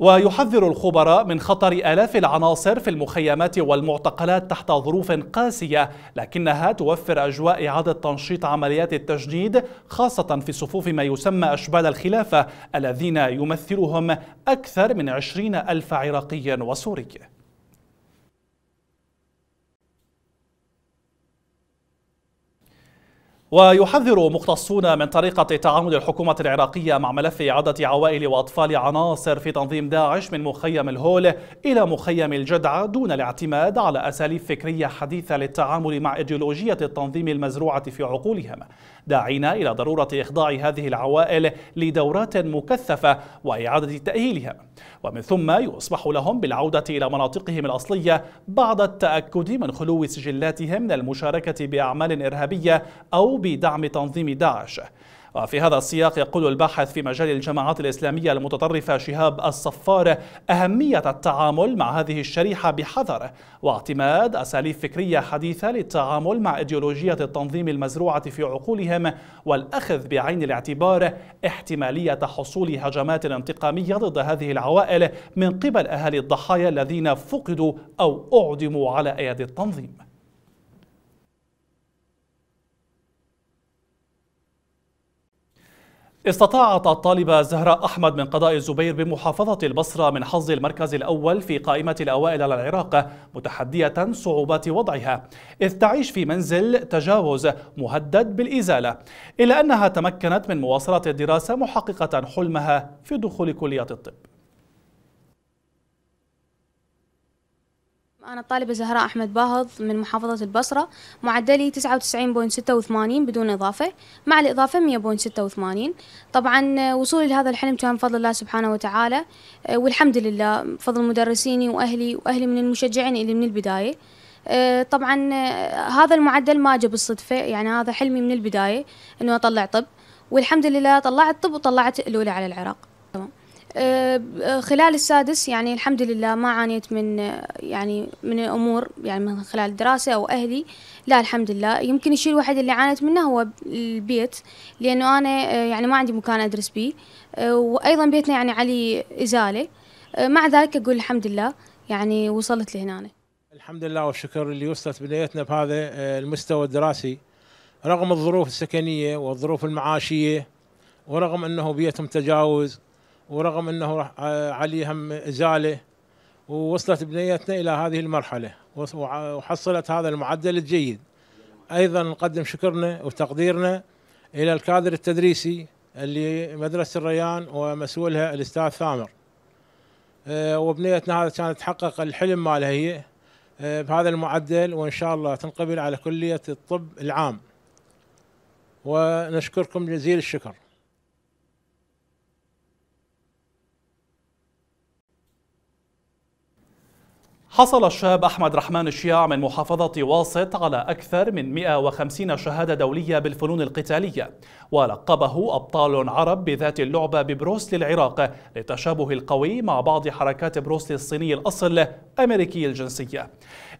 ويحذر الخبراء من خطر آلاف العناصر في المخيمات والمعتقلات تحت ظروف قاسية لكنها توفر أجواء إعادة تنشيط عمليات التجنيد خاصة في صفوف ما يسمى أشبال الخلافة الذين يمثلهم أكثر من عشرين ألف عراقي وسوري. ويحذر مختصون من طريقة تعامل الحكومة العراقية مع ملف إعادة عوائل وأطفال عناصر في تنظيم داعش من مخيم الهول إلى مخيم الجدعة دون الاعتماد على أساليب فكرية حديثة للتعامل مع إيديولوجية التنظيم المزروعة في عقولهم. داعين إلى ضرورة إخضاع هذه العوائل لدورات مكثفة وإعادة تأهيلها. ومن ثم يسمح لهم بالعودة إلى مناطقهم الأصلية بعد التأكد من خلو سجلاتهم من المشاركة بأعمال إرهابية أو بدعم تنظيم داعش. وفي هذا السياق يقول الباحث في مجال الجماعات الإسلامية المتطرفة شهاب الصفار أهمية التعامل مع هذه الشريحة بحذر واعتماد أساليب فكرية حديثة للتعامل مع إيديولوجية التنظيم المزروعة في عقولهم والأخذ بعين الاعتبار احتمالية حصول هجمات انتقامية ضد هذه العوائل من قبل أهالي الضحايا الذين فقدوا أو أعدموا على أيدي التنظيم. استطاعت الطالبة زهراء أحمد من قضاء الزبير بمحافظة البصرة من حظ المركز الأول في قائمة الأوائل على العراق متحدية صعوبات وضعها. إذ تعيش في منزل تجاوز مهدد بالإزالة. إلا أنها تمكنت من مواصلة الدراسة محققة حلمها في دخول كلية الطب. أنا الطالبة زهراء أحمد باهض من محافظة البصرة معدلي 99.86 بدون إضافة مع الإضافة 100.86 طبعا وصولي لهذا الحلم كان بفضل الله سبحانه وتعالى آه، والحمد لله بفضل مدرسيني وأهلي وأهلي من المشجعين اللي من البداية. آه، طبعا آه، هذا المعدل ما جاء بالصدفة يعني هذا حلمي من البداية إنه أطلع طب. والحمد لله طلعت طب وطلعت الأولى على العراق. آه، خلال السادس يعني الحمد لله ما عانيت من آه، يعني من أمور يعني من خلال الدراسة أو أهلي لا الحمد لله. يمكن الشيء الوحيد اللي عانيت منه هو البيت لأنه أنا آه، يعني ما عندي مكان أدرس آه، وأيضا بيتنا يعني علي إزالة. آه، مع ذلك أقول الحمد لله يعني وصلت لهنا الحمد لله والشكر اللي وصلت بدايتنا بهذا آه، المستوى الدراسي. رغم الظروف السكنية والظروف المعاشية ورغم أنه بيتهم تجاوز ورغم أنه آه، عليهم إزالة ووصلت بنيتنا إلى هذه المرحلة وحصلت هذا المعدل الجيد. أيضا نقدم شكرنا وتقديرنا إلى الكادر التدريسي اللي مدرسة الريان ومسؤولها الأستاذ ثامر. آه، وبنيتنا هذا كانت تحقق الحلم مالها هي آه، بهذا المعدل وإن شاء الله تنقبل على كلية الطب العام. ونشكركم جزيل الشكر. حصل الشاب أحمد رحمن الشياع من محافظة واسط على أكثر من 150 شهادة دولية بالفنون القتالية ولقبه أبطال عرب بذات اللعبة ببروسلي العراق للتشابه القوي مع بعض حركات بروسلي الصيني الأصل أمريكي الجنسية.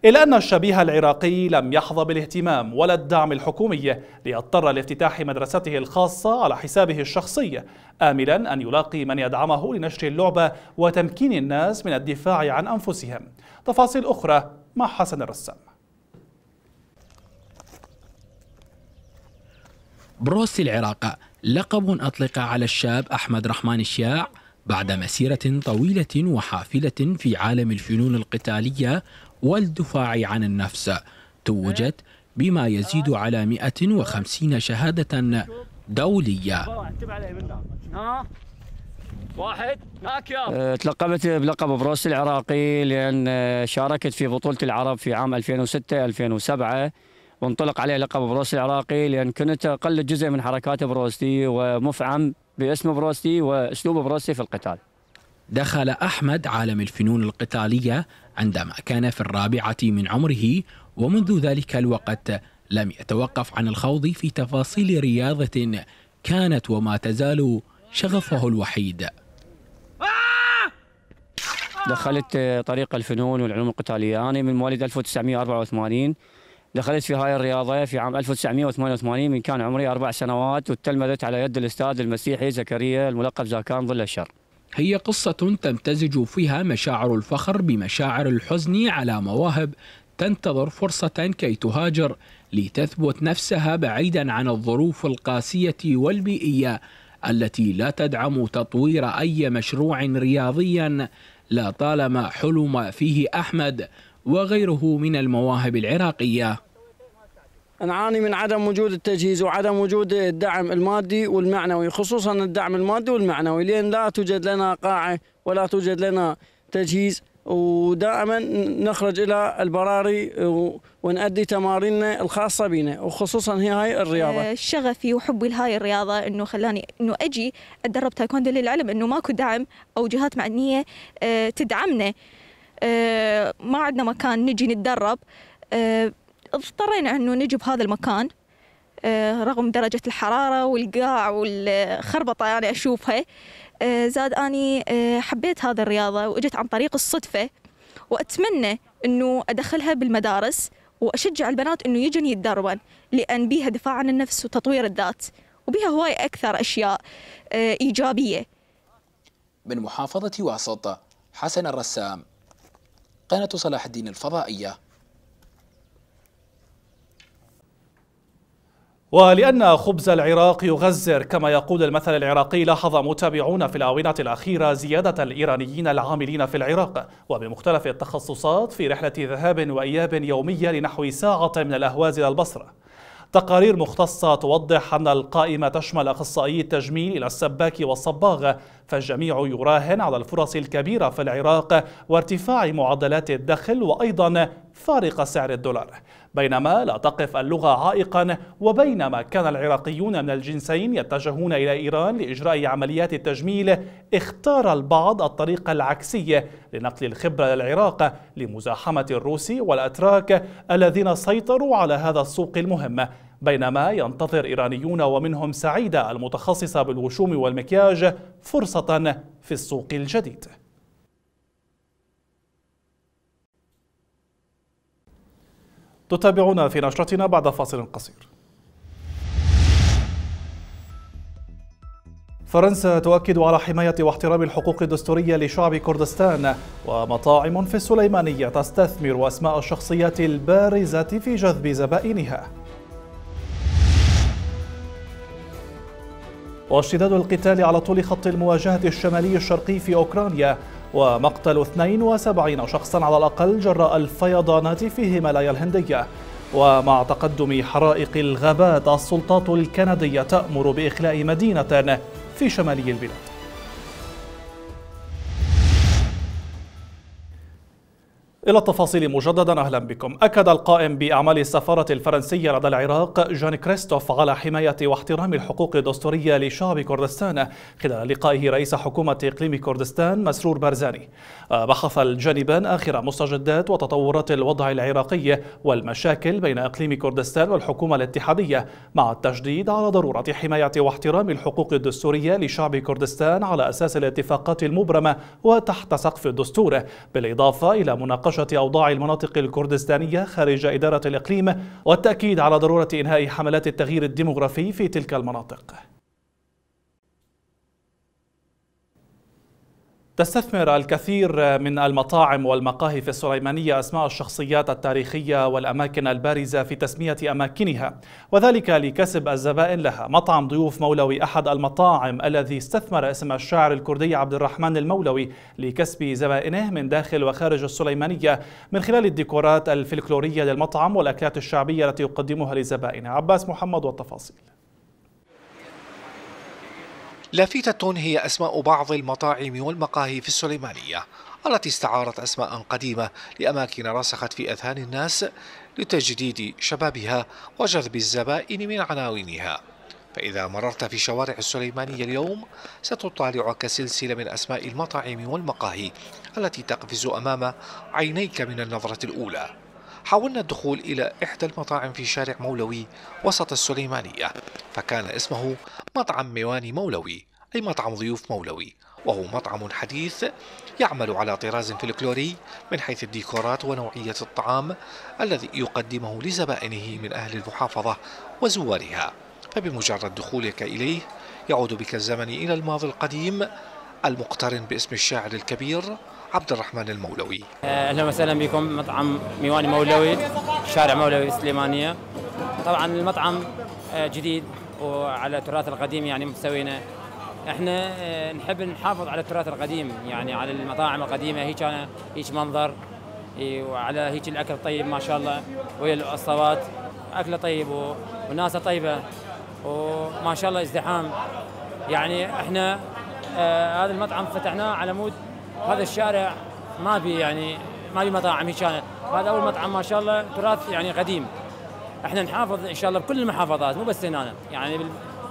إلا أن الشبيه العراقي لم يحظى بالاهتمام ولا الدعم الحكومي ليضطر لافتتاح مدرسته الخاصة على حسابه الشخصي آملا أن يلاقي من يدعمه لنشر اللعبة وتمكين الناس من الدفاع عن أنفسهم. تفاصيل أخرى مع حسن الرسام. بروس العراق لقب أطلق على الشاب أحمد رحمن الشياع بعد مسيرة طويلة وحافلة في عالم الفنون القتالية والدفاع عن النفس توجت بما يزيد على 150 شهادة دولية. واحد. هاك يا تلقبت بلقب بروس العراقي لأن آه، شاركت في بطولة العرب في عام 2006 2007 وانطلق عليه لقب بروس العراقي لأن كنت اقلد جزء من حركات بروس لي ومفعم باسم بروس لي وأسلوب بروس لي في القتال. دخل أحمد عالم الفنون القتالية عندما كان في الرابعة من عمره ومنذ ذلك الوقت لم يتوقف عن الخوض في تفاصيل رياضة كانت وما تزال شغفه الوحيد. دخلت آه، طريق الفنون والعلوم القتالية. أنا من مواليد 1984 دخلت في هاي الرياضة في عام 1988 من كان عمري أربع سنوات وتلمذت على يد الأستاذ المسيحي زكريا الملقب زاكان ظل الشر. هي قصة تمتزج فيها مشاعر الفخر بمشاعر الحزن على مواهب تنتظر فرصة كي تهاجر لتثبت نفسها بعيدا عن الظروف القاسية والبيئية التي لا تدعم تطوير أي مشروع رياضيا لا طالما حلم فيه أحمد وغيره من المواهب العراقية. نعاني من عدم وجود التجهيز وعدم وجود الدعم المادي والمعنوي خصوصا الدعم المادي والمعنوي لأن لا توجد لنا قاعة ولا توجد لنا تجهيز. ودائما نخرج إلى البراري ونؤدي تماريننا الخاصة بنا وخصوصا هي هاي الرياضة. آه، شغفي وحبي لهاي الرياضة إنه خلاني إنه أجي أتدرب تايكوندو للعلم إنه ماكو دعم أو جهات معنية آه، تدعمنا. آه، ما عندنا مكان نجي نتدرب. اضطرينا إنه نجي بهذا المكان. رغم درجة الحرارة والقاع والخربطة يعني أشوفها. زاد أني حبيت هذا الرياضة وإجت عن طريق الصدفة وأتمنى أنه أدخلها بالمدارس. وأشجع البنات أنه يجن يتدربن لأن بيها دفاع عن النفس وتطوير الذات وبيها هواي أكثر أشياء آه، إيجابية. من محافظة واسط حسن الرسام قناة صلاح الدين الفضائية. ولأن خبز العراق يغزر كما يقول المثل العراقي لاحظ متابعون في الآونة الأخيرة زيادة الإيرانيين العاملين في العراق. وبمختلف التخصصات في رحلة ذهاب وإياب يومية لنحو ساعة من الأهواز إلى البصرة. تقارير مختصة توضح أن القائمة تشمل أخصائي التجميل إلى السباك والصباغ فالجميع يراهن على الفرص الكبيرة في العراق وارتفاع معدلات الدخل وأيضا فارق سعر الدولار. بينما لا تقف اللغة عائقا وبينما كان العراقيون من الجنسين يتجهون إلى إيران لإجراء عمليات التجميل اختار البعض الطريق العكسي لنقل الخبرة للعراق لمزاحمة الروس والأتراك الذين سيطروا على هذا السوق المهم. بينما ينتظر إيرانيون ومنهم سعيدة المتخصصة بالوشوم والمكياج فرصة في السوق الجديد. تتابعونا في نشرتنا بعد فاصل قصير. فرنسا تؤكد على حماية واحترام الحقوق الدستورية لشعب كردستان ومطاعم في السليمانية تستثمر أسماء الشخصيات البارزة في جذب زبائنها. واشتداد القتال على طول خط المواجهة الشمالي الشرقي في أوكرانيا ومقتل 72 شخصا على الأقل جراء الفيضانات في هيمالايا الهندية. ومع تقدم حرائق الغابات السلطات الكندية تأمر بإخلاء مدينة في شمالي البلاد. إلى التفاصيل مجددا أهلا بكم. أكد القائم بأعمال السفارة الفرنسية لدى العراق جان كريستوف على حماية واحترام الحقوق الدستورية لشعب كردستان. خلال لقائه رئيس حكومة إقليم كردستان مسرور بارزاني. بحث الجانبان آخر مستجدات وتطورات الوضع العراقي والمشاكل بين إقليم كردستان والحكومة الاتحادية مع التشديد على ضرورة حماية واحترام الحقوق الدستورية لشعب كردستان على أساس الاتفاقات المبرمة وتحت سقف الدستور بالإضافة إلى مناقشة مناقشة أوضاع المناطق الكردستانية خارج إدارة الإقليم والتأكيد على ضرورة إنهاء حملات التغيير الديمغرافي في تلك المناطق. تستثمر الكثير من المطاعم والمقاهي في السليمانية أسماء الشخصيات التاريخية والأماكن البارزة في تسمية أماكنها وذلك لكسب الزبائن لها. مطعم ضيوف مولوي أحد المطاعم الذي استثمر اسم الشاعر الكردي عبد الرحمن المولوي لكسب زبائنه من داخل وخارج السليمانية من خلال الديكورات الفلكلورية للمطعم والأكلات الشعبية التي يقدمها لزبائنه. عباس محمد والتفاصيل. لافتة هي أسماء بعض المطاعم والمقاهي في السليمانية التي استعارت أسماء قديمة لأماكن رسخت في أذهان الناس لتجديد شبابها وجذب الزبائن من عناوينها. فإذا مررت في شوارع السليمانية اليوم ستطالعك سلسلة من أسماء المطاعم والمقاهي التي تقفز أمام عينيك من النظرة الأولى. حاولنا الدخول إلى إحدى المطاعم في شارع مولوي وسط السليمانية فكان اسمه مطعم ميواني مولوي أي مطعم ضيوف مولوي وهو مطعم حديث يعمل على طراز فلكلوري من حيث الديكورات ونوعية الطعام الذي يقدمه لزبائنه من أهل المحافظة وزوارها. فبمجرد دخولك إليه يعود بك الزمن إلى الماضي القديم المقترن باسم الشاعر الكبير عبد الرحمن المولوي. أهلا وسهلا بكم مطعم ميواني مولوي شارع مولوي سليمانية. طبعا المطعم جديد وعلى التراث القديم يعني مسوينا إحنا نحب نحافظ على التراث القديم يعني على المطاعم القديمة. هيك أنا هيك منظر. وعلى هيك الأكل الطيب ما شاء الله. ويا الصوات اكله طيب وناسة طيبة. وما شاء الله ازدحام. يعني إحنا آه هذا المطعم فتحناه على مود هذا الشارع ما بي يعني ما بي مطاعم هيك. هذا أول مطعم ما شاء الله تراث يعني قديم. إحنا نحافظ إن شاء الله بكل المحافظات مو بس هنا. يعني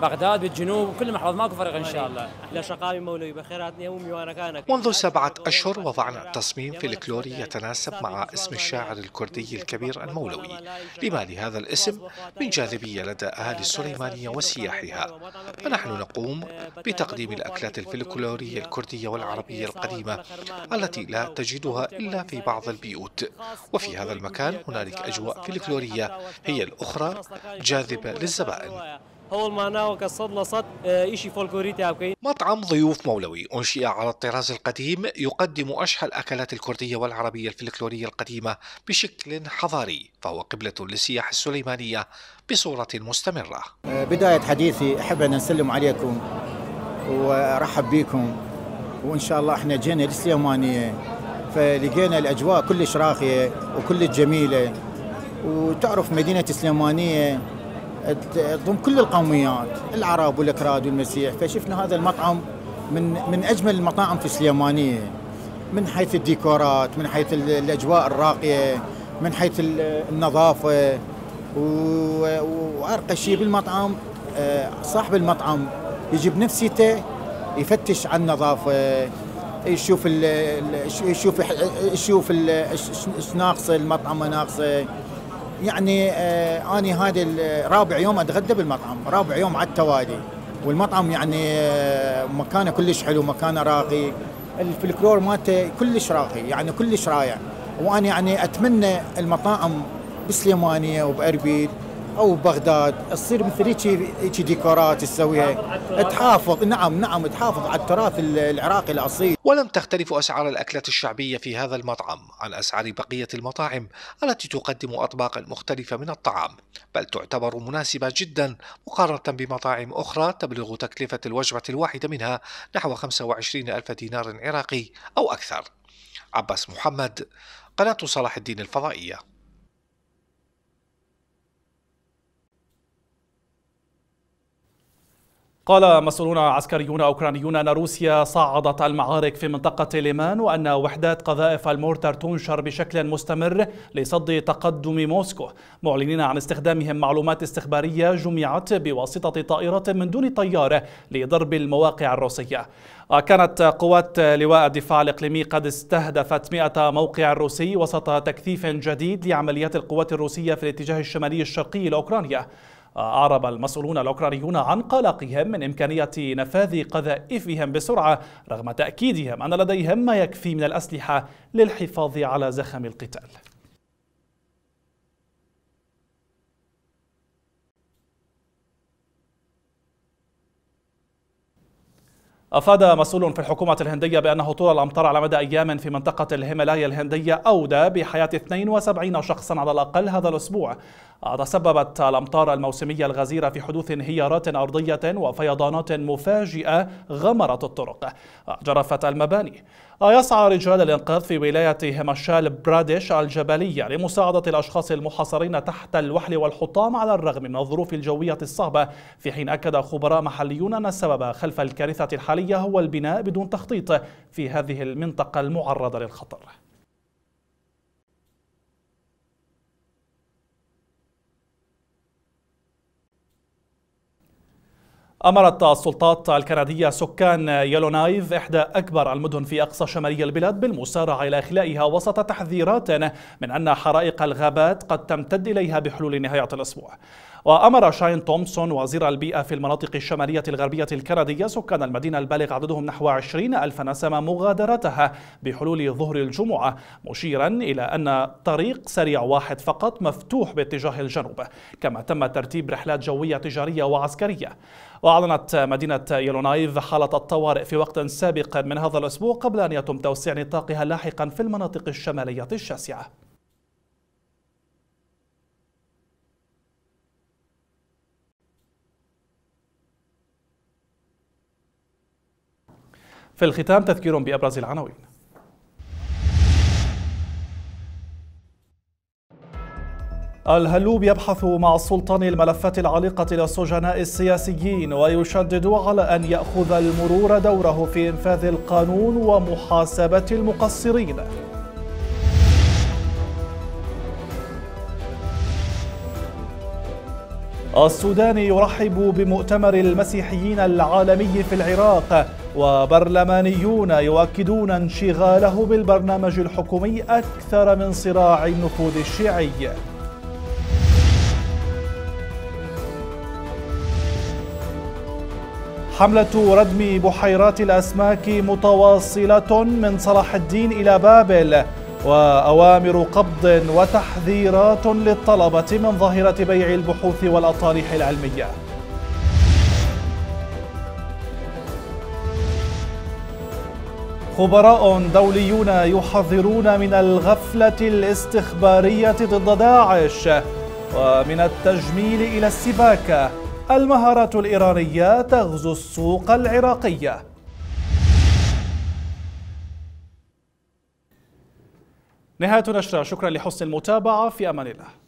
بغداد بالجنوب كل المحافظات ماكو فرق إن شاء الله. إحنا شقاوي مولوي بخيراتنا يومي وأنا كانك. منذ سبعة أشهر وضعنا تصميم فلكلوري يتناسب مع اسم الشاعر الكردي الكبير المولوي. لما لهذا الاسم؟ من جاذبية لدى أهالي السليمانية وسياحها. فنحن نقوم بتقديم الأكلات الفلكلورية الكردية والعربية القديمة التي لا تجدها إلا في بعض البيوت. وفي هذا المكان هنالك أجواء فلكلورية هي الأخرى جاذبة للزبائن. اول ما أنا وقصد لصد شيء فولكلوري تابكين مطعم ضيوف مولوي أنشئ على الطراز القديم يقدم اشهى الأكلات الكردية والعربية الفلكلورية القديمة بشكل حضاري فهو قبلة للسياحه السليمانية بصورة مستمرة. بداية حديثي أحب أن أسلم عليكم وأرحب بكم وإن شاء الله إحنا جينا السليمانيه فلقينا الأجواء كلش راقية وكلش جميلة. وتعرف مدينة السليمانية تضم كل القوميات العرب والإكراد والمسيح فشفنا هذا المطعم من من أجمل المطاعم في السليمانية. من حيث الديكورات من حيث الأجواء الراقية من حيث النظافة. وأرقى شيء بالمطعم آه، صاحب المطعم يجي بنفسيته يفتش عن النظافة يشوف ال يشوف يشوف إيش ناقصة المطعم ناقصة. يعني آه أنا هذا رابع يوم أتغدى بالمطعم رابع يوم على التوالي والمطعم يعني آه مكانه كلش حلو مكانه راقي الفلكلور مالته كلش راقي يعني كلش رائع. وأنا يعني أتمنى المطاعم بسليمانية وبأربيل أو بغداد تصير مثل هيك ديكورات تسويها. تحافظ نعم نعم تحافظ على التراث العراقي الأصيل. ولم تختلف أسعار الأكلات الشعبية في هذا المطعم. عن أسعار بقية المطاعم التي تقدم اطباقا مختلفة من الطعام. بل تعتبر مناسبة جدا مقارنة بمطاعم أخرى تبلغ تكلفة الوجبة الواحدة منها نحو 25 ألف دينار عراقي أو أكثر. عباس محمد قناة صلاح الدين الفضائية. قال مسؤولون عسكريون أوكرانيون أن روسيا صعدت المعارك في منطقة ليمان وأن وحدات قذائف المورتر تنشر بشكل مستمر لصد تقدم موسكو. معلنين عن استخدامهم معلومات استخبارية جمعت بواسطة طائرة من دون طيار لضرب المواقع الروسية. كانت قوات لواء الدفاع الإقليمي قد استهدفت 100 موقع روسي وسط تكثيف جديد لعمليات القوات الروسية في الاتجاه الشمالي الشرقي لأوكرانيا. أعرب المسؤولون الأوكرانيون عن قلقهم من إمكانية نفاذ قذائفهم بسرعة رغم تأكيدهم أن لديهم ما يكفي من الأسلحة للحفاظ على زخم القتال. أفاد مسؤول في الحكومة الهندية بأن هطول الأمطار على مدى أيام في منطقة الهيمالايا الهندية أودى بحياة 72 شخصا على الأقل هذا الأسبوع. تسببت الأمطار الموسمية الغزيرة في حدوث انهيارات أرضية وفيضانات مفاجئة غمرت الطرق. جرفت المباني. يسعى رجال الإنقاذ في ولاية همشال براديش الجبلية لمساعدة الأشخاص المحاصرين تحت الوحل والحطام على الرغم من الظروف الجوية الصعبة في حين أكد خبراء محليون أن السبب خلف الكارثة الحالية هو البناء بدون تخطيط في هذه المنطقة المعرضة للخطر. أمرت السلطات الكندية سكان يلونايف إحدى أكبر المدن في أقصى شمالي البلاد بالمسارعة إلى إخلائها وسط تحذيرات من أن حرائق الغابات قد تمتد إليها بحلول نهاية الأسبوع. وأمر شاين تومسون وزير البيئة في المناطق الشمالية الغربية الكندية سكان المدينة البالغ عددهم نحو 20 ألف نسمة مغادرتها بحلول ظهر الجمعة مشيرا إلى أن طريق سريع واحد فقط مفتوح باتجاه الجنوب كما تم ترتيب رحلات جوية تجارية وعسكرية. وأعلنت مدينة يلونايف حالة الطوارئ في وقت سابق من هذا الأسبوع قبل أن يتم توسيع نطاقها لاحقا في المناطق الشمالية الشاسعة. في الختام تذكير بأبرز العناوين. الهلوب يبحث مع السلطان الملفات العالقة للسجناء السياسيين ويشدد على أن يأخذ المرور دوره في إنفاذ القانون ومحاسبة المقصرين. السودان يرحب بمؤتمر المسيحيين العالمي في العراق. وبرلمانيون يؤكدون انشغاله بالبرنامج الحكومي أكثر من صراع النفوذ الشيعي. حملة ردم بحيرات الأسماك متواصلة من صلاح الدين إلى بابل وأوامر قبض وتحذيرات للطلبة من ظاهرة بيع البحوث والأطالح العلمية. خبراء دوليون يحذرون من الغفلة الاستخبارية ضد داعش ومن التجميل إلى السباكة المهارات الإيرانية تغزو السوق العراقية نهاية نشرة. شكرا لحسن المتابعة. في أمان الله.